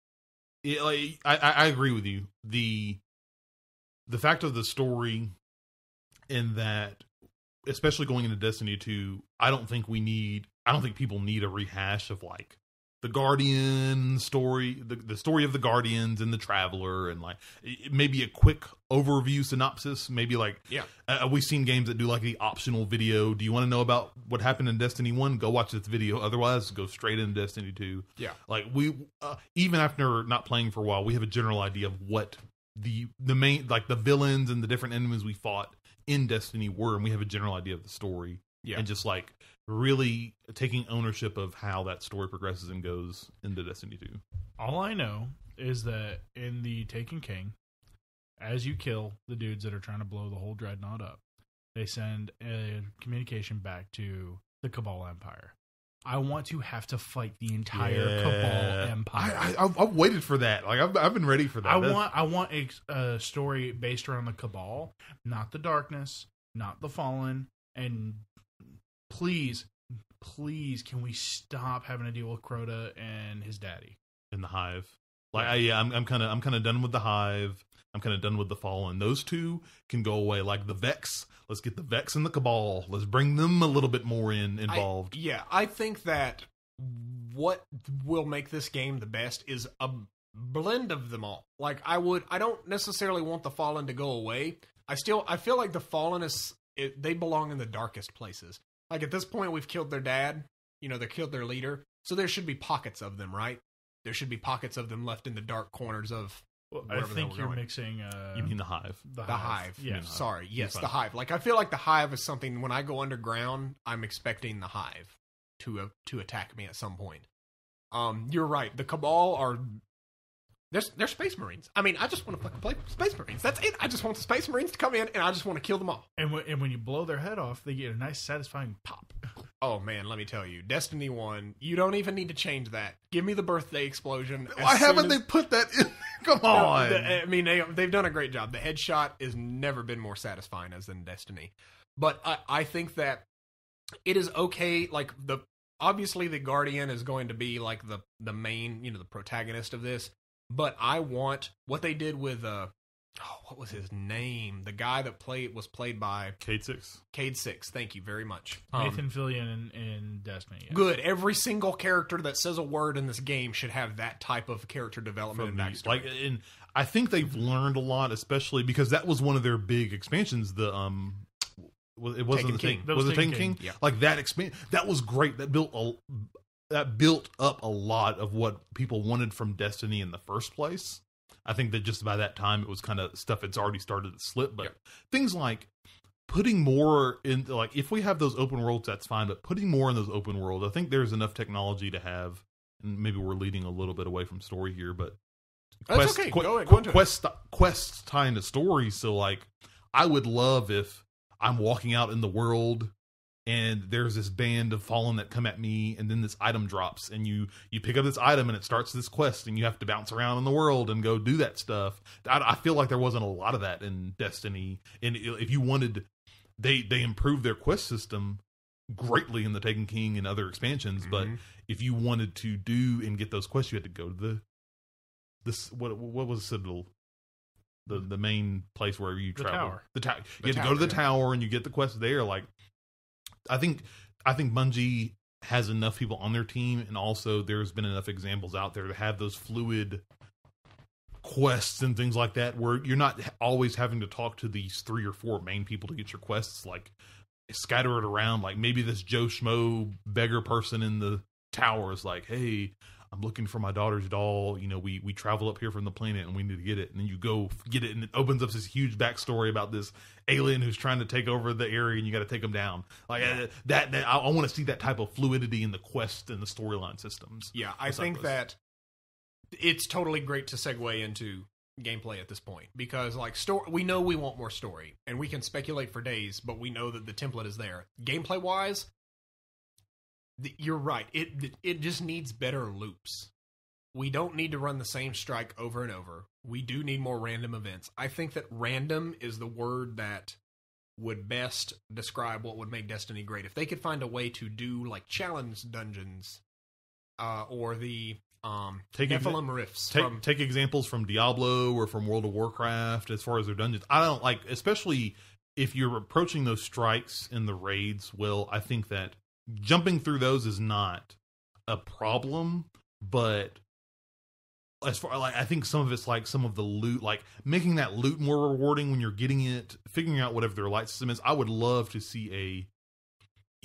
it, like I, I I agree with you. The the fact of the story in that especially going into destiny 2 i don't think we need i don't think people need a rehash of like the guardian story the, the story of the guardians and the traveler and like maybe a quick overview synopsis maybe like yeah uh, we've seen games that do like the optional video. Do you want to know about what happened in Destiny One? Go watch this video. Otherwise, go straight into Destiny Two. Yeah. like we uh, even after not playing for a while, we have a general idea of what the the main like the villains and the different enemies we fought in Destiny were, and we have a general idea of the story. Yeah. and just like really taking ownership of how that story progresses and goes into Destiny Two. All I know is that in the Taken King, as you kill the dudes that are trying to blow the whole dreadnought up, they send a communication back to the Cabal Empire. I want to have to fight the entire Cabal Empire. I, I've waited for that. Like I've I've been ready for that. I That's- want I want a, a story based around the Cabal, not the Darkness, not the Fallen, and please, please, can we stop having to deal with Crota and his daddy? in the hive. Like I, yeah, I'm I'm kind of I'm kind of done with the hive. I'm kind of done with the fallen. Those two can go away. Like the Vex, let's get the Vex and the Cabal. Let's bring them a little bit more in I- involved. yeah i think that what will make this game the best is a blend of them all like i would i don't necessarily want the fallen to go away i still i feel like the fallen is it, they belong in the darkest places like at this point we've killed their dad you know they killed their leader so there should be pockets of them right there should be pockets of them left in the dark corners of Well, I think you're going. mixing. Uh, you mean the hive? the, the hive. Yeah. Yeah. Sorry, yes, the hive. Like I feel like the hive is something when I go underground, I'm expecting the hive to uh, to attack me at some point. Um, you're right. The cabal are they're, they're space marines. I mean, I just want to fucking play space marines. That's it. I just want the space marines to come in and I just want to kill them all. And, w- and when you blow their head off, they get a nice, satisfying pop. Oh man, let me tell you, Destiny One. You don't even need to change that. Give me the birthday explosion. Why haven't as- they put that in? Come on. the- I mean, they they've done a great job. The headshot has never been more satisfying as in Destiny, but I I think that it is okay. Like the obviously the Guardian is going to be like the the main you know the protagonist of this, but I want what they did with uh oh what was his name the guy that played was played by Cayde six. Cayde Six. Thank you very much. Um, Nathan Fillion in, in Destiny. yes. Good. Every single character that says a word in this game should have that type of character development From and the, backstory. like, and I think they've learned a lot, especially because that was one of their big expansions. The um, it wasn't Taken the King. Taken- was was it Taken Taken King? King. Yeah. Like that expand that was great. That built a that built up a lot of what people wanted from Destiny in the first place. I think that just by that time it was kind of stuff that's already started to slip, but Yeah. things like putting more in like if we have those open worlds that's fine but putting more in those open worlds i think there's enough technology to have and maybe we're leading a little bit away from story here but oh, That's quest okay. que- Go go quest quests tying to stories so like i would love if I'm walking out in the world and there's this band of fallen that come at me and then this item drops and you you pick up this item and it starts this quest and you have to bounce around in the world and go do that stuff i, I feel like there wasn't a lot of that in destiny and if you wanted they they improved their quest system greatly in the taken king and other expansions but Mhm. if you wanted to do and get those quests you had to go to the this what what was citadel the the main place where you The travel tower. the tower The you had to go to the yeah. tower and you get the quest there like I think I think Bungie has enough people on their team, and also there's been enough examples out there to have those fluid quests and things like that, where you're not always having to talk to these three or four main people to get your quests. Like scatter it around. Like maybe this Joe Schmo beggar person in the tower is like, "Hey, I'm looking for my daughter's doll. You know, we we travel up here from the planet and we need to get it." And then you go get it, and it opens up this huge backstory about this alien who's trying to take over the area, and you got to take them down. Like uh, that. That I, I want to see that type of fluidity in the quest and the storyline systems. Yeah, I think that it's totally great to segue into gameplay at this point because like story we know we want more story and we can speculate for days but we know that the template is there gameplay wise you're right it it just needs better loops we don't need to run the same strike over and over we do need more random events i think that random is the word that would best describe what would make destiny great if they could find a way to do like challenge dungeons uh, or the um, Take exa- Nephalem rifts Take from take examples from Diablo or from World of Warcraft as far as their dungeons. I don't like, especially if you're approaching those strikes in the raids. Well, I think that jumping through those is not a problem, but as far like I think some of it's like some of the loot, like making that loot more rewarding when you're getting it, figuring out whatever their light system is. I would love to see a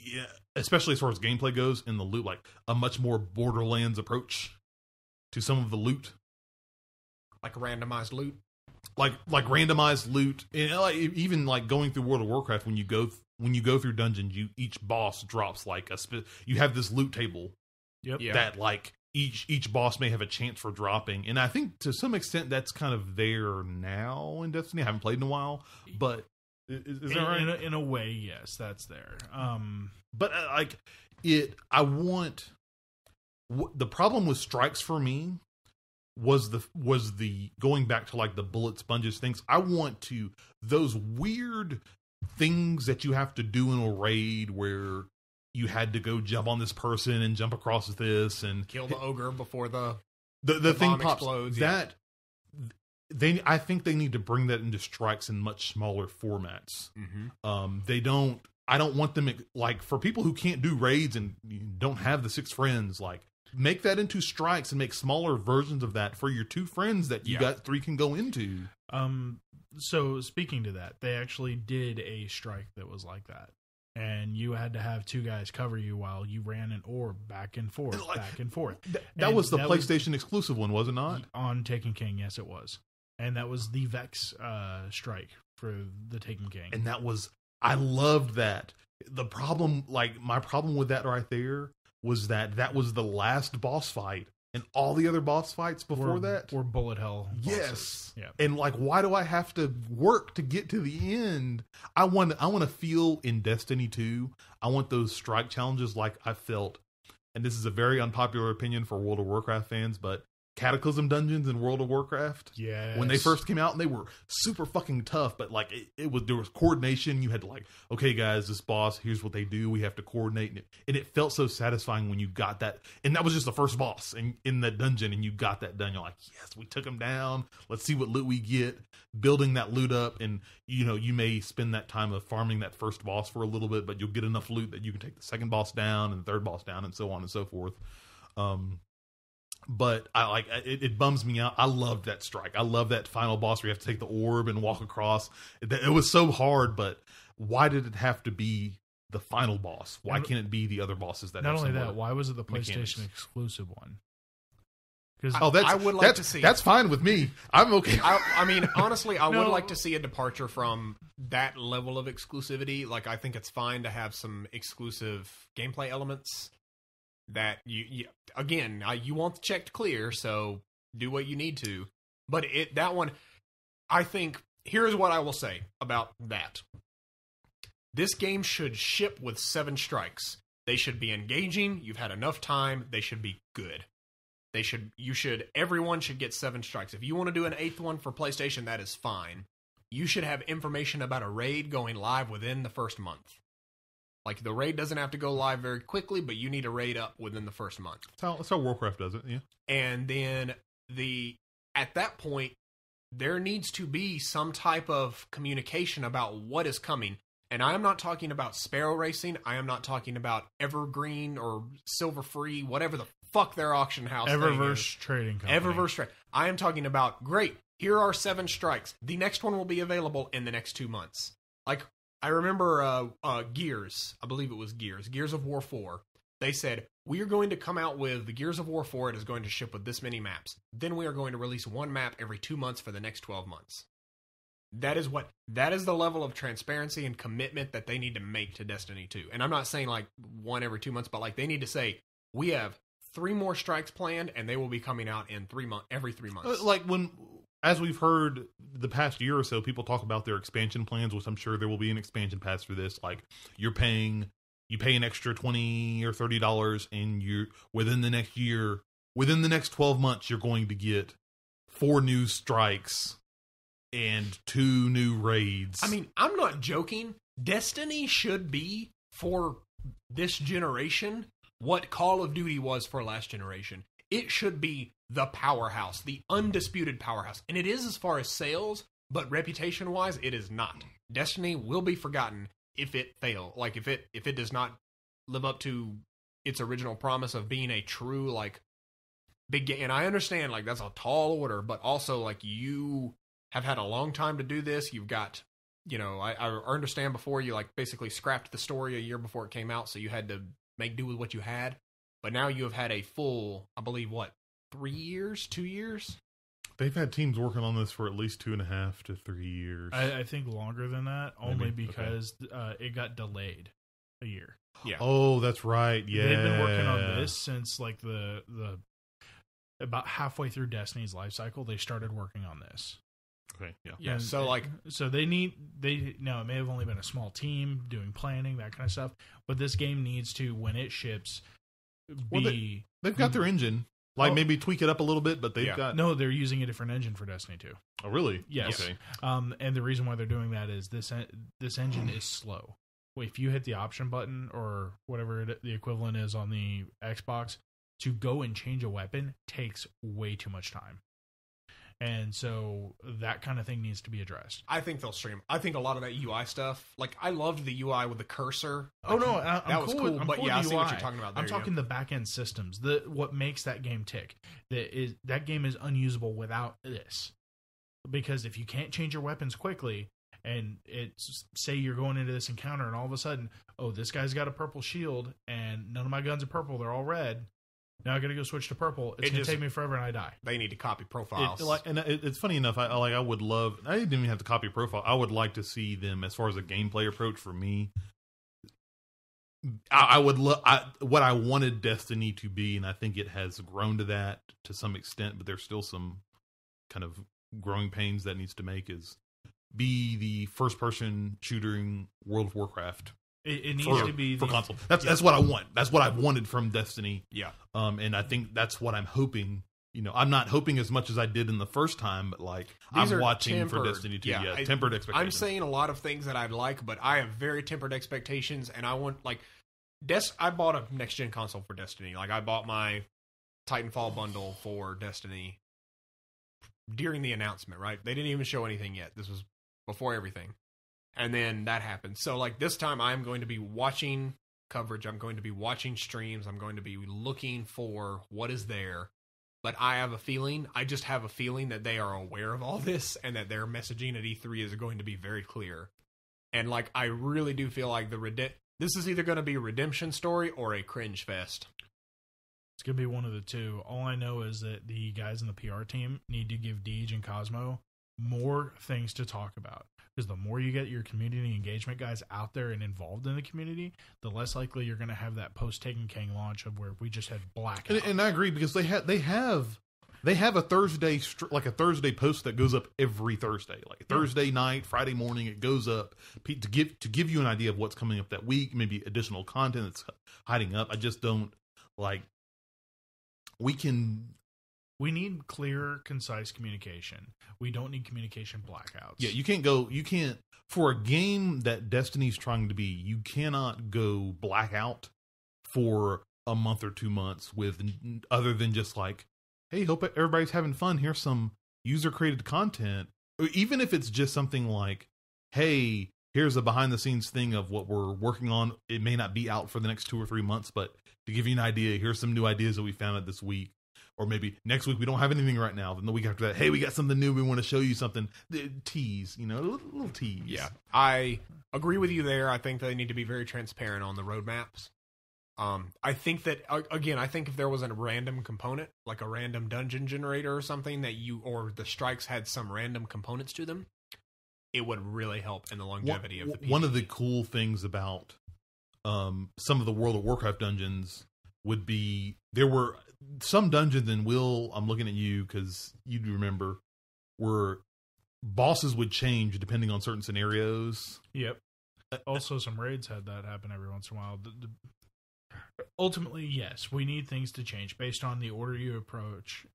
yeah, especially as far as gameplay goes in the loot, like a much more Borderlands approach to some of the loot, like randomized loot. like like randomized loot, and like even like going through World of Warcraft when you go when you go through dungeons, you each boss drops like a spe- you have this loot table Yep. Yeah. that like each each boss may have a chance for dropping, and I think to some extent that's kind of there now in Destiny. I haven't played in a while, but is, is in, right? in, a, in a way, yes, that's there. Um, but uh, like it i want wh- the problem with strikes for me was the was the going back to like the bullet sponges things i want to those weird things that you have to do in a raid where you had to go jump on this person and jump across this and Kill the ogre before the the, the, The thing pops explodes, yeah. that they i think they need to bring that into strikes in much smaller formats um they don't i don't want them like for people who can't do raids and don't have the six friends like make that into strikes and make smaller versions of that for your two friends that you Yeah. got three can go into um, so speaking to that, they actually did a strike that was like that. And you had to have two guys cover you while you ran an orb back and forth, Like- back and forth. Th- that And was the that was- playstation exclusive one was it not On Taken King, yes, it was. And that was the Vex uh, strike for the Taken King. and that was i loved that the problem like my problem with that right there was that that was the last boss fight and all the other boss fights before Were- that were bullet hell. bosses. Yes. Yeah. And like why do I have to work to get to the end? I want I want to feel in Destiny 2. I want those strike challenges like I felt. And this is a very unpopular opinion for World of Warcraft fans, but Cataclysm dungeons in World of Warcraft. Yeah. when they first came out and they were super fucking tough but like it, it was there was coordination. You had to like okay guys this boss here's what they do. We have to coordinate. And it, and it felt so satisfying when you got that. And that was just the first boss in, in the dungeon and you got that done. You're like yes we took him down. Let's see what loot we get. Building that loot up and you know you may spend that time of farming that first boss for a little bit but you'll get enough loot that you can take the second boss down and the third boss down and so on and so forth. Um but I like it, it bums me out. I loved that strike. I love that final boss where you have to take the orb and walk across. It, it was so hard, but why did it have to be the final boss? Why can't it be the other bosses that? Not have only similar- that, why was it the mechanics. PlayStation exclusive one? Because Oh, that's I would like that's, to see- That's fine with me. I'm okay. I, I mean, honestly, I would like to see a departure from that level of exclusivity. Like, I think it's fine to have some exclusive gameplay elements that you, you again, uh, you want the check to clear, so do what you need to. But it that one, I think. Here's what I will say about that. This game should ship with seven strikes. They should be engaging. You've had enough time. They should be good. They should. You should. Everyone should get seven strikes. If you want to do an eighth one for PlayStation, that is fine. You should have information about a raid going live within the first month. Like the raid doesn't have to go live very quickly, but you need a raid up within the first month. That's how, that's how Warcraft does it. Yeah. And then the at that point, there needs to be some type of communication about what is coming. And I am not talking about Sparrow Racing. I am not talking about Evergreen or Silver Free, whatever the fuck their auction house. thing is. Eververse Trading Company. Eververse Strike. I am talking about great. Here are seven strikes. The next one will be available in the next two months. Like I remember, uh, uh, Gears. I believe it was Gears. Gears of War Four. They said we are going to come out with the Gears of War Four. It is going to ship with this many maps. Then we are going to release one map every two months for the next twelve months. That is what that is the level of transparency and commitment that they need to make to Destiny 2. And I'm not saying like one every two months, but like they need to say we have three more strikes planned, and they will be coming out in three months every three months. Uh, like when as we've heard the past year or so people talk about their expansion plans which i'm sure there will be an expansion pass for this like you're paying you pay an extra 20 or 30 dollars and you within the next year within the next 12 months you're going to get four new strikes and two new raids I mean, I'm not joking. Destiny should be for this generation what Call of Duty was for last generation. It should be the powerhouse, the undisputed powerhouse. And it is as far as sales, but reputation wise, it is not. Destiny will be forgotten if it fail. Like if it if it does not live up to its original promise of being a true like big game. And I understand like that's a tall order, but also like you have had a long time to do this. You've got you know, I, I understand before you like basically scrapped the story a year before it came out, so you had to make do with what you had. But now you have had a full, I believe, what three years, two years? they've had teams working on this for at least two and a half to three years I, I think longer than that, only Maybe, okay. because uh, it got delayed a year. Yeah. oh that's right yeah They've been working on this since like the the about halfway through Destiny's life cycle. They started working on this. okay yeah Yeah. And- so like, so they need they now it may have only been a small team doing planning that kind of stuff, but this game needs to when it ships Well, be they've got their engine like Oh. maybe tweak it up a little bit but they've Yeah. got no, they're using a different engine for Destiny 2. oh really Yes. okay Um, and the reason why they're doing that is this en- this engine is slow. If you hit the option button or whatever it, the equivalent is on the Xbox, to go and change a weapon takes way too much time. And so that kind of thing needs to be addressed. I think they'll stream. I think a lot of that UI stuff. Like I loved the UI with the cursor. Oh no, I, I'm that was cool. with- I'm but cool yeah, I see what you're talking about. I'm There you talking the back end systems. The what makes that game tick. That is that game is unusable without this. Because if you can't change your weapons quickly, and it's say you're going into this encounter, and all of a sudden, oh, this guy's got a purple shield, and none of my guns are purple; they're all red. Now I got to go switch to purple. It's It gonna just- take me forever, and I die. They need to copy It, profiles. like, and it, it's funny enough. I I- like. I would love. I didn't even have to copy profile. I would like to see them as far as a gameplay approach for me. I, I would love what I wanted Destiny to be, and I think it has grown to that to some extent. But there's still some kind of growing pains that needs to make. Is be the first person shooting World of Warcraft It, it needs for, to be for console. That's that's what I want. That's what I've wanted from Destiny. yeah, Um, and I think that's what I'm hoping. You know, I'm not hoping as much as I did in the first time, but like These I'm are watching for. Destiny 2. Yeah, Yeah, I- tempered expectations. I'm saying a lot of things that I'd like, but I have very tempered expectations, and I want like Des. I bought a next gen console for Destiny. Like I bought my Titanfall bundle for Destiny during the announcement. Right? They didn't even show anything yet. This was before everything, and then that happened. So like this time, I'm going to be watching coverage. I'm going to be watching streams. I'm going to be looking for what is there. But I have a feeling, I just have a feeling that they are aware of all this and that their messaging at E3 is going to be very clear. And like, I really do feel like the rede- this is either going to be a redemption story or a cringe fest. It's gonna be one of the two. All I know is that the guys in the PR team need to give Deej and Cozmo more things to talk about. Because the more you get your community engagement guys out there and involved in the community, the less likely you're gonna have that post Taken King launch of where we just had black. and, and I agree because they had they have they have a Thursday like a Thursday post that goes up every Thursday, like Thursday night, Friday morning. It goes up to give to give you an idea of what's coming up that week, maybe additional content that's hiding up. I just don't like. We can We need clear, concise communication. We don't need communication blackouts. Yeah, you can't go. You can't for a game that Destiny's trying to be. You cannot go blackout for a month or two months with other than just like, hey, hope everybody's having fun. Here's some user created content, even if it's just something like, hey, here's a behind the scenes thing of what we're working on. It may not be out for the next two or three months, but to give you an idea, here's some new ideas that we found out this week or maybe next week we don't have anything right now. Then the week after that, hey, we got something new. We want to show you something. The tease, you know, a little, little tease. Yeah, I agree with you there. I think they need to be very transparent on the roadmaps. Um, I think that again, I think if there was a random component, like a random dungeon generator or something that you or the strikes had some random components to them, it would really help in the longevity one, of the. one of the cool things about um, some of the World of Warcraft dungeons would be there were some dungeons and will I'm looking at you because you do remember where bosses would change depending on certain scenarios. Yep. Uh, uh, also, some raids had that happen every once in a while. The, the, ultimately, yes, we need things to change based on the order you approach.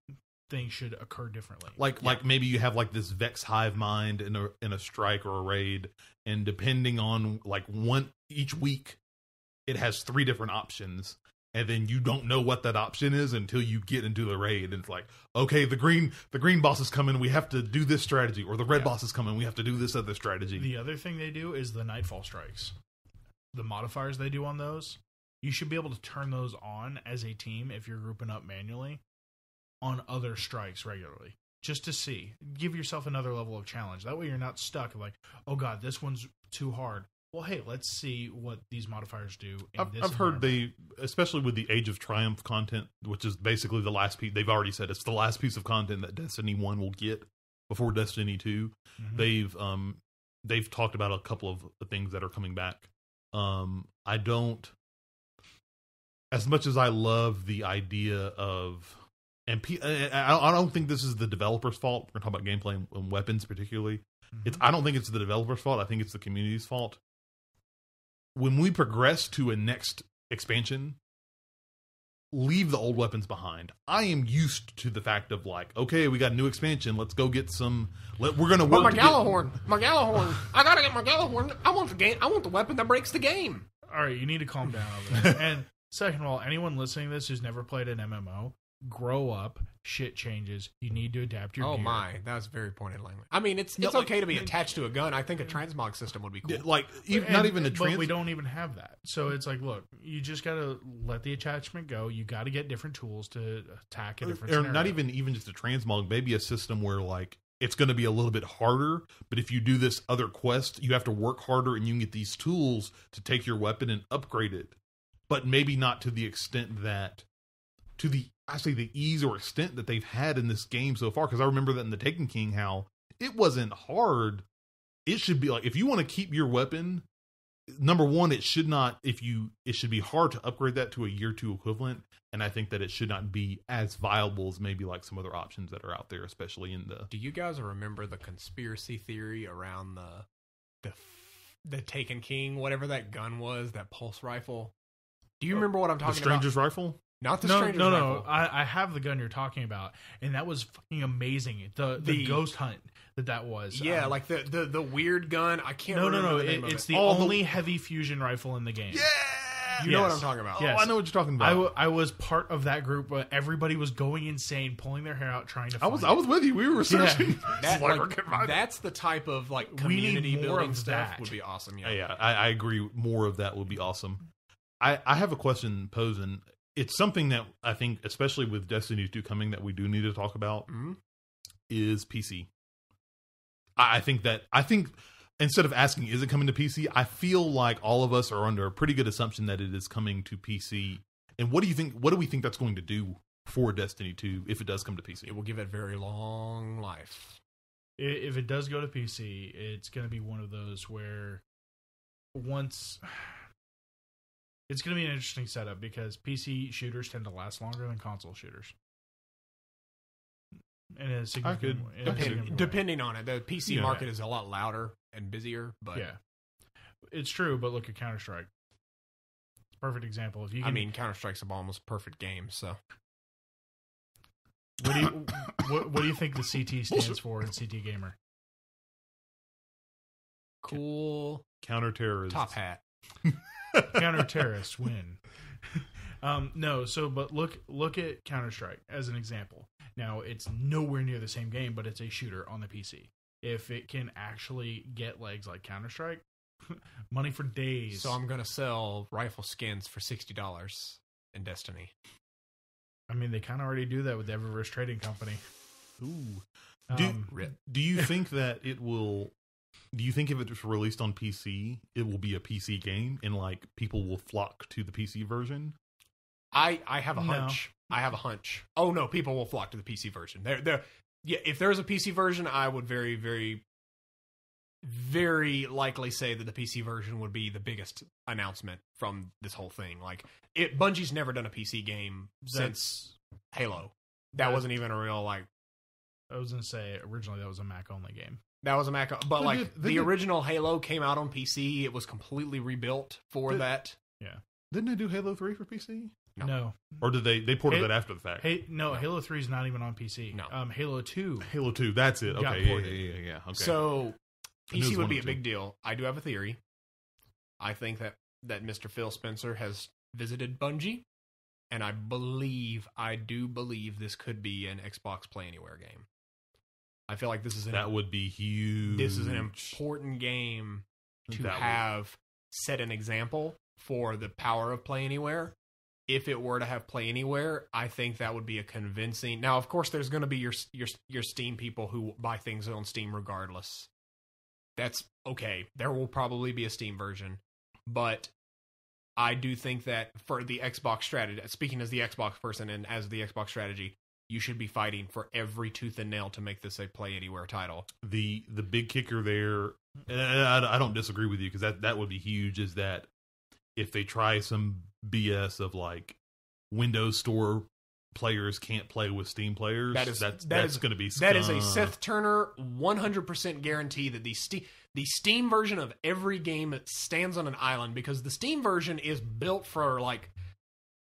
Things should occur differently. Like like maybe you have like this Vex hive mind in a in a strike or a raid, and depending on like one each week, it has three different options. And then you don't know what that option is until you get into the raid, and it's like, okay, the green the green boss is coming, we have to do this strategy, or the red Yeah. boss is coming, we have to do this other strategy. The other thing they do is the nightfall strikes. The modifiers they do on those, you should be able to turn those on as a team if you're grouping up manually on other strikes regularly. Just to see. Give yourself another level of challenge. That way you're not stuck like, oh god, this one's too hard. Well, hey, let's see what these modifiers do. In I've, this I've heard they, especially with the Age of Triumph content, which is basically the last piece. They've already said it's the last piece of content that Destiny One will get before Destiny 2 Mhm. They've um they've talked about a couple of the things that are coming back. Um, I don't, as much as I love the idea of, and P, I, I don't think this is the developer's fault. We're gonna talk about gameplay and, and weapons particularly. It's I don't think it's the developer's fault. I think it's the community's fault. When we progress to a next expansion, leave the old weapons behind. I am used to the fact of like, okay, we got a new expansion. Let's go get some. Let, we're gonna But work. my to get- my Gjallarhorn. I gotta get my Gjallarhorn. I want the game. I want the weapon that breaks the game. All right, you need to calm down over there. and second of all, anyone listening to this who's never played an MMO, grow up. Shit changes. You need to adapt your oh gear. my, that's very pointed language. I mean, it's No, it's like- okay to be attached to a gun. I think a transmog system would be cool. like even, And- not even a but we don't even have that. So it's like, look, you just gotta let the attachment go. You got to get different tools to attack a different. or scenario. not even even just a transmog. Maybe a system where like it's going to be a little bit harder, but if you do this other quest, you have to work harder, and you can get these tools to take your weapon and upgrade it. But maybe not to the extent that to the I say the ease or extent that they've had in this game so far. Because I remember that in the Taken King, how it wasn't hard. It should be like if you want to keep your weapon, number one, it should not if you it should be hard to upgrade that to a year two equivalent. And I think that it should not be as viable as maybe like some other options that are out there, especially in the Do you guys remember the conspiracy theory around the the the Taken King, whatever that gun was, that pulse rifle? Do you uh, remember what I'm the talking stranger's about? Stranger's rifle. Not the no, stranger's no, rifle. no. I, I have the gun you're talking about, and that was fucking amazing. The the, The- ghost hunt that that was. Yeah, Um, like the, the the weird gun. I can't. no, no, remember no. The name It, of it's it. the Oh, the- only heavy fusion rifle in the game. Yeah, You know what I'm talking about. Yes. Oh, I know what you're talking about. w- I was part of that group, but everybody was going insane, pulling their hair out, trying to. I was it. I was with you. We were researching. That, Like, like, we're getting right- that's the type of like We need community more building of stuff that. would be awesome. Yeah. Yeah, yeah, I, I agree. More of that would be awesome. I, I have a question posing. It's something that I think, especially with Destiny 2 coming, that we do need to talk about Mhm. is PC. I, I think that I think instead of asking is it coming to PC, I feel like all of us are under a pretty good assumption that it is coming to PC. And what do you think? What do we think that's going to do for Destiny 2 if it does come to PC? It will give it very long life. If it does go to PC, it's going to be one of those where once it's going to be an interesting setup because PC shooters tend to last longer than console shooters. in a significant, could- in a I could- significant way. depending on it, the PC Yeah. market is a lot louder and busier. But yeah, it's true. But look at Counter Strike. It's perfect example. If you can, I mean, Counter Strike's a almost perfect game. So what do you what, what do you think the CT stands for in CT Gamer? cool Counterterrorism. top hat. Counter terrorists win. um, no, so but look look at Counter Strike as an example. Now it's nowhere near the same game, but it's a shooter on the PC. If it can actually get legs like Counter Strike, money for days. So I'm gonna sell rifle skins for sixty dollars in Destiny. I mean, they kind of already do that with the Eververse Trading Company. Ooh. Do- Um, Rip. Do you think that it will? Do you think if it's released on PC, it will be a PC game and like people will flock to the PC version? I I have a No. hunch. I have a hunch. Oh no, people will flock to the PC version. There there yeah, if there's a PC version, I would very very very likely say that the PC version would be the biggest announcement from this whole thing. Like it Bungie's never done a PC game since Halo. That that- wasn't even a real like I was gonna say originally that was a Mac only game. That was a Mac but They like did- they the did- original Halo came out on PC. It was completely rebuilt for Did- that. Yeah, didn't they do Halo Three for PC? No. No, Or did they they ported Hey- that after the fact? hey, no, Halo Three is not even on PC. No. um, Halo Two. Halo Two. That's it. Okay. Yeah, yeah, yeah, yeah. Okay. So I knew it was PC would be a big deal. I do have a theory. I think that that Mr. Phil Spencer has visited Bungie, and I believe, I do believe, this could be an Xbox Play Anywhere game. I feel like this is an that would be huge. this is an important game to That would- have set an example for the power of Play Anywhere. If it were to have Play Anywhere, I think that would be a convincing. Now, of course, there's going to be your your your Steam people who buy things on Steam regardless. That's okay. There will probably be a Steam version, but I do think that for the Xbox strategy, speaking as the Xbox person and as the Xbox strategy, you should be fighting for every tooth and nail to make this a Play Anywhere title. the the big kicker there. And I, I don't disagree with you because that that would be huge. Is that if they try some BS of like Windows Store players can't play with Steam players, That is- that's that that's going to be That is a. Seth Turner 100% guarantee that the Steam the Steam version of every game stands on an island because the Steam version is built for like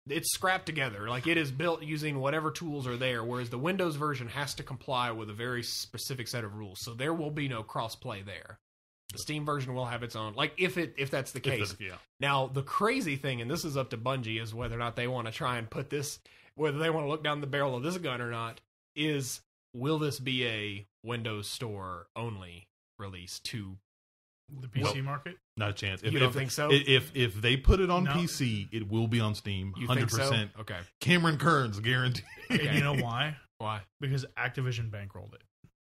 it's scrapped together. Like it is built using whatever tools are there whereas the Windows version has to comply with a very specific set of rules. So there will be no crossplay there. The Steam version will have its own like if it if that's the case. yeah. Now, the crazy thing, and this is up to Bungie, is whether or not they want to try and put this, whether they want to look down the barrel of this gun or not, is will this be a Windows Store only release to? The PC Well, market. Not a chance. You don't think so? If if they put it on No. PC, it will be on Steam. You Hundred think so? percent. Okay. Cameron Kearns guaranteed. And you know why? Why? Because Activision bankrolled it.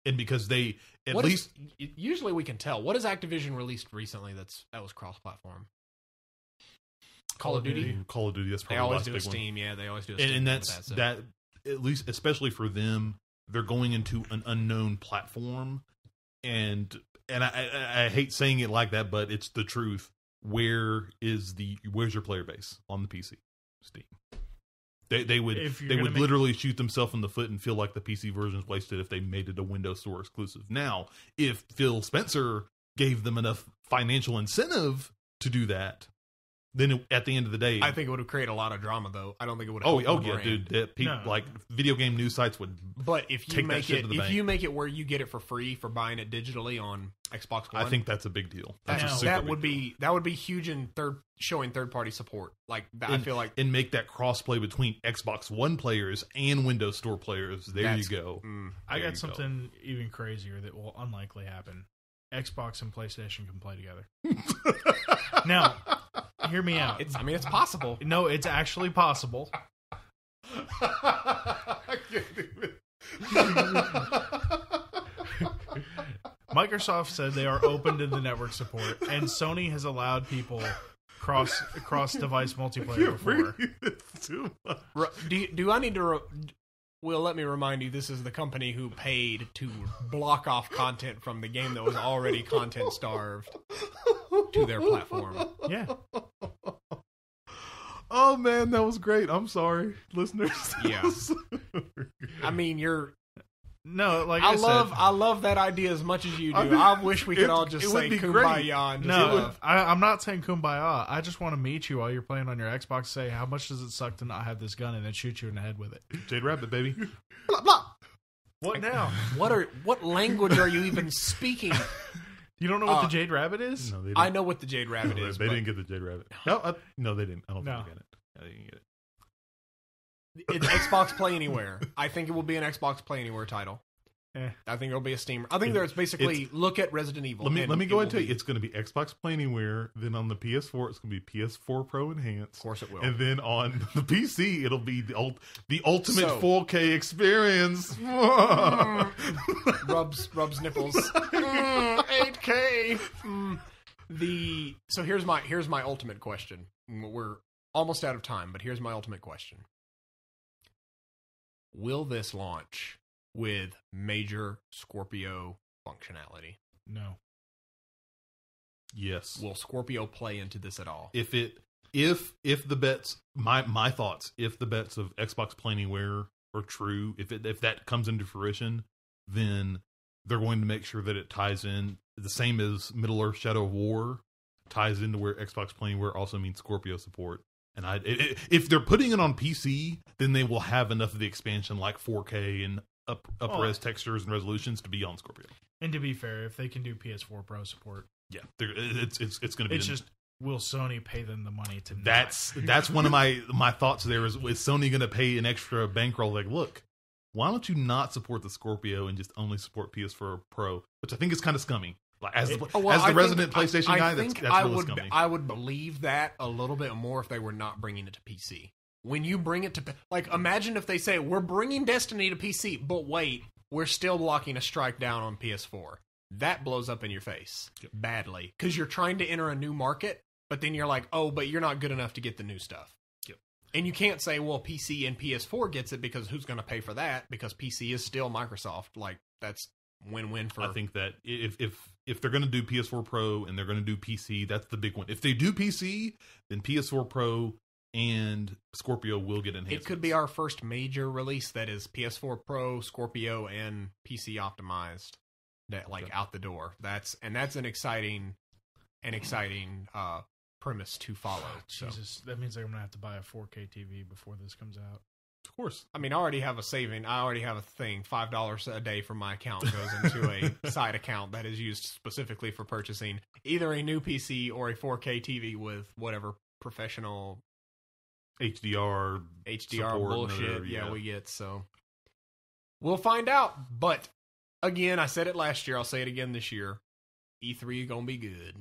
and because they at What is- least y- usually we can tell. What has Activision released recently that's that was cross-platform? Call of Duty. Call of Duty. That's They probably the always last do a big one. Steam. Yeah, they always do a and, Steam. and with that's so- that at least especially for them they're going into an unknown platform and and I, I, I hate saying it like that but it's the truth. Where is the where's your player base on the pc steam. They they would they would make- literally shoot themselves in the foot and feel like the pc version is wasted if they made it a windows store exclusive. Now if phil spencer gave them enough financial incentive to do that then it- at the end of the day I think it would have created a lot of drama, though. I don't think it would. Oh, help oh yeah, brand. dude. That people No. like video game news sites would. But if you Take make it, if bank. you make it where you get it for free for buying it digitally on Xbox One, I think that's a big deal. That's that, a Now- super that big would deal. be that would be huge in third showing third party support. Like that, I feel like and make that crossplay between Xbox One players and Windows Store players. There you go. mm, I got you go. something even crazier that will unlikely happen. Xbox and PlayStation can play together. now, hear me out. it's. I mean, it's possible. no, it's actually possible. I can't even- Microsoft said they are open to the network support, and Sony has allowed people cross cross device multiplayer before. Too much. Do you, do I need to? Re- Will let me remind you, this is the company who paid to block off content from the game that was already content starved to their platform. Yeah, Oh man, that was great. I'm sorry, listeners. Yeah. I mean, you're no, like I, I love said, I love that idea as much as you do. I I, wish we could it- all just say kumbaya great. and just no. I, I'm not saying kumbaya. I just want to meet you while you're playing on your Xbox. Say how much does it suck to not have this gun, and then shoot you in the head with it. Jade Rabbit, baby. Blah, blah. What now? What are what language are you even speaking? You don't know what Uh, the Jade Rabbit is? No, they didn't. I know what the Jade Rabbit they is. they but didn't get the Jade Rabbit. No, I, no, they didn't. I don't No. think they got it. I didn't get it. It's Xbox Play Anywhere. I think it will be an Xbox Play Anywhere title. Eh. I think it'll be a Steam. I think there's basically look at Resident Evil. Let me let me go into and tell you, be- it's going to be Xbox Play Anywhere. Then on the PS4, it's going to be PS4 Pro Enhanced. Of course, it will. And then on the PC, it'll be the ult- the ultimate So- 4K experience. rubs rubs nipples. Mm, 8K. Mm. The so here's my here's my ultimate question. We're almost out of time, but here's my ultimate question. Will this launch with major Scorpio functionality? No. yes. Will Scorpio play into this at all? if it if if the bets my my thoughts if the bets of Xbox Play Anywhere are true if it if that comes into fruition then they're going to make sure that it ties in the same as Middle Earth Shadow of War ties into where Xbox Play Anywhere also means Scorpio support and I it, it- if they're putting it on PC then they will have enough of the expansion like 4K and up up Oh. res textures and resolutions to be on Scorpio And to be fair, if they can do PS4 Pro support, yeah it's it's it's going to be it's the- just will Sony pay them the money to not? That's that's one of my my thoughts. There is is Sony going to pay an extra bankroll? Like, look, why don't you not support the Scorpio and just only support PS4 Pro? Which I think is kind of scummy. Like as the, Oh, well, as the I resident think- PlayStation I, I guy, that's, think that's I really would scummy. I would believe that a little bit more if they were not bringing it to PC. When you bring it to like, imagine if they say we're bringing Destiny to PC, but wait, we're still blocking a strike down on PS4. That blows up in your face badly because you're trying to enter a new market, but then you're like, oh, but you're not good enough to get the new stuff. Yep. And you can't say, well, PC and PS4 gets it because who's going to pay for that? Because PC is still Microsoft. Like that's win-win for. I think that if if if they're going to do PS4 Pro and they're going to do PC, that's the big one. If they do PC, then PS4 Pro and Scorpio will get enhanced. It could be our first major release that is PS4 Pro, Scorpio, and PC optimized. That like Okay. out the door. That's and that's an exciting, an exciting uh premise to follow. So Jesus, that means I'm gonna have to buy a 4K TV before this comes out. of course. I mean, I already have a saving. I already have a thing. Five dollars a day from my account goes into a side account that is used specifically for purchasing either a new PC or a 4K TV with whatever professional HDR HDR bullshit. other- yeah. yeah. we get so. We'll find out. But again, I said it last year. I'll say it again this year. E3 gonna be good.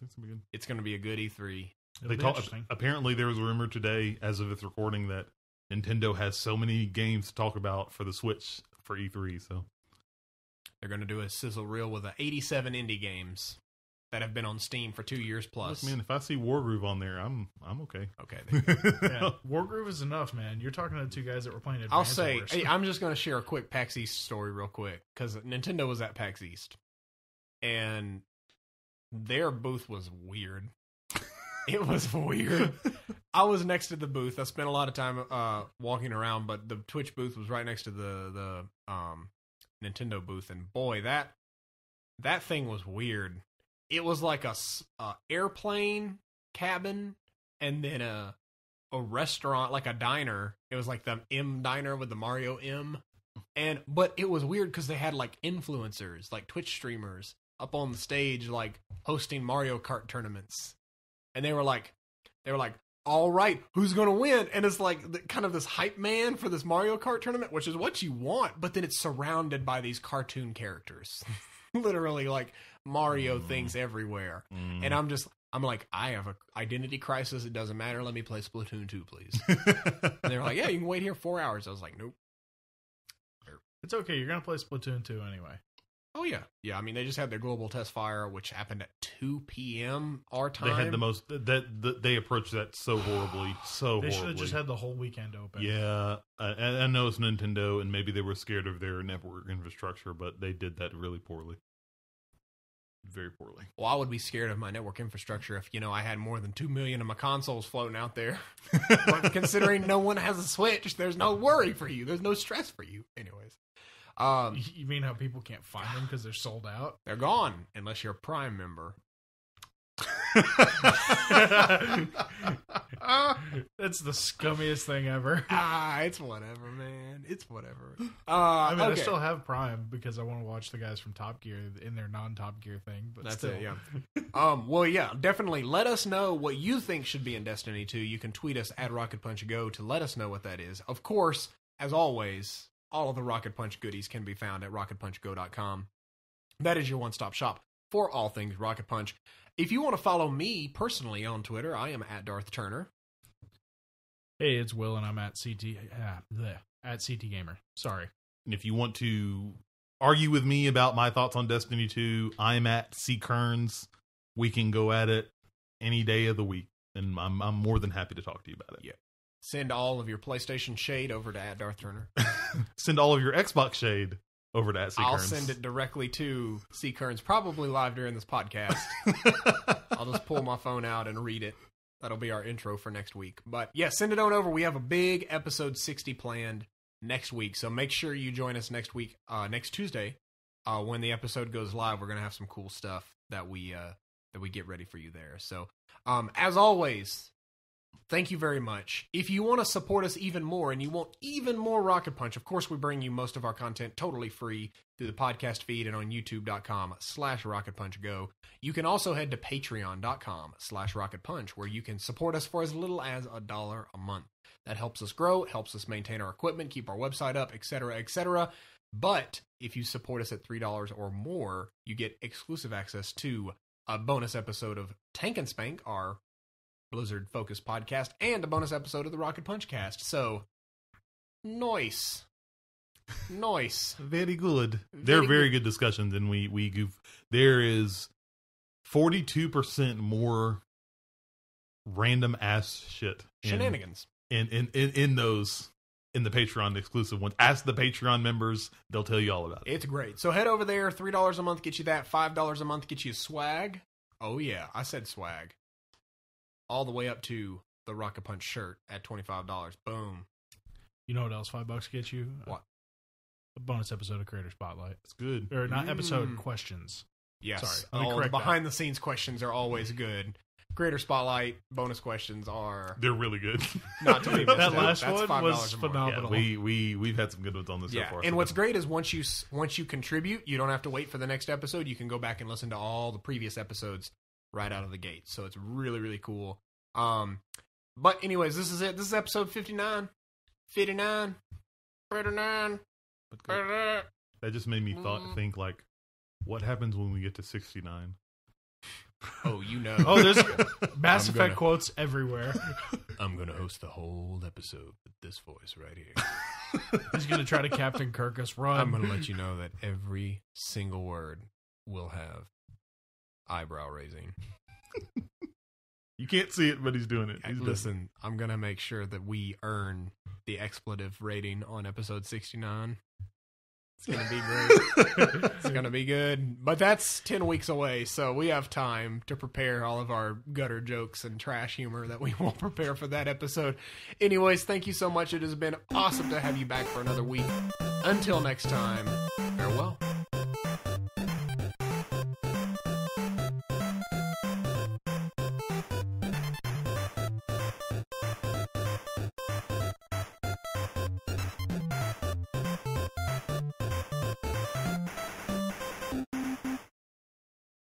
That's gonna be good. It's gonna be a good E E3. It'll They be talk, apparently there was a rumor today, as of its recording, that Nintendo has so many games to talk about for the Switch for E3. So They're gonna do a sizzle reel with a 87 indie games that have been on Steam for two years plus. Look, man, if I see Wargroove on there, I'm I'm okay. Okay, there- yeah, Wargroove is enough, man. You're talking to two guys that were playing Advance I'll say Wars. hey, I'm just gonna share a quick PAX East story real quick because Nintendo was at PAX East, and their booth was weird. it was weird. I was next to the booth. I spent a lot of time uh, walking around, but the Twitch booth was right next to the the um, Nintendo booth, and boy, that that thing was weird. It was like a airplane cabin, and then a a restaurant, like a diner. It was like the M diner with the Mario M, and but it was weird because they had like influencers, like Twitch streamers, up on the stage, like hosting Mario Kart tournaments, and they were like, they were like, all right, who's gonna win? And it's like the, kind of this hype man for this Mario Kart tournament, which is what you want, but then it's surrounded by these cartoon characters, literally like Mario Mm. things everywhere, Mm. and I'm just. I'm like, I have a identity crisis. It doesn't matter. Let me play Splatoon 2, please. And they're like, yeah, you can wait here four hours. I was like, nope. it's okay. You're gonna play Splatoon 2 anyway. Oh, yeah. Yeah, I mean, they just had their global test fire, which happened at 2 p.m. our time. they had the most that, that they approached that so horribly, so They should have just had the whole weekend open. Yeah, I I know it's Nintendo, and maybe they were scared of their network infrastructure, but they did that really poorly, very poorly. Well, I would be scared of my network infrastructure if, you know, I had more than 2 million of my consoles floating out there. but considering no one has a Switch, there's no worry for you. There's no stress for you. Anyways. Um, You mean how people can't find them because they're sold out? they're gone unless you're a Prime member. That's the scummiest thing ever. ah, it's whatever, man. It's whatever. Uh, I mean, I still have Prime because I want to watch the guys from Top Gear in their non-Top Gear thing. But That's still. it, yeah. um, well, yeah, definitely let us know what you think should be in Destiny 2. You can tweet us at Rocket Punch Go to let us know what that is. Of course, as always, all of the Rocket Punch goodies can be found at rocketpunchgo.com. That is your one stop shop for all things Rocket Punch. If you want to follow me personally on Twitter, I am at Darth Turner. Hey, it's Will, and I'm at CT uh, bleh, at CT Gamer. Sorry. And if you want to argue with me about my thoughts on Destiny 2, I'm at C Kearns. We can go at it any day of the week, and I'm I'm more than happy to talk to you about it. Yeah. Send all of your PlayStation shade over to at Darth Turner. Send all of your Xbox shade over to at C Kearns. I'll send it directly to C. Kearns, probably live during this podcast. I'll just pull my phone out and read it. That'll be our intro for next week. But yeah, send it on over. We have a big episode 60 planned next week. So make sure you join us next week, uh, next Tuesday, uh, when the episode goes live. We're gonna have some cool stuff that we uh, that we get ready for you there. So um, as always, thank you very much. If you want to support us even more and you want even more Rocket Punch, of course, we bring you most of our content totally free through the podcast feed and on youtube.com slash rocket punch go. You can also head to patreon.com slash rocket punch where you can support us for as little as a dollar a month. That helps us grow, helps us maintain our equipment, keep our website up, etc., etc. But if you support us at $3 or more, you get exclusive access to a bonus episode of Tank and Spank, our Blizzard focused podcast, and a bonus episode of the Rocket Punch cast. So, nice. Nice. Very good. They're Very very good discussions, and we we goof. There is forty two percent more random ass shit Shenanigans. in, in in in those in the Patreon exclusive ones. Ask the Patreon members; they'll tell you all about it. It's great. So head over there. Three dollars a month gets you that. Five dollars a month gets you swag. Oh yeah, I said swag. All the way up to the Rocket Punch shirt at twenty five dollars. Boom. You know what else five bucks gets you? What? A bonus episode of Creator Spotlight, It's good. or not episode Mm. questions. Yes. Sorry, let me All the correct that. behind the scenes questions are always good. Creator spotlight bonus questions are They're really good. not to be missed. That last That's one $5 was phenomenal. yeah, we we we've had some good ones on this Yeah, so far. and so what's definitely- great is once you once you contribute, you don't have to wait for the next episode. You can go back and listen to all the previous episodes right out of the gate. So it's really really cool. Um, but anyways, this is it. This is episode 59. 59. 59. that just made me thought think like, what happens when we get to sixty nine? Oh, you know. Oh, there's Mass I'm Effect gonna- quotes everywhere. I'm gonna host the whole episode with this voice right here. He's gonna try to Captain Kirk us. Run. I'm gonna let you know that every single word will have eyebrow raising. You can't see it, but he's doing it. He's doing it. Listen, I'm gonna make sure that we earn the expletive rating on episode 69. It's gonna be great. it's gonna be good. But that's 10 weeks away, so we have time to prepare all of our gutter jokes and trash humor that we won't prepare for that episode. Anyways, thank you so much. It has been awesome to have you back for another week. Until next time, farewell.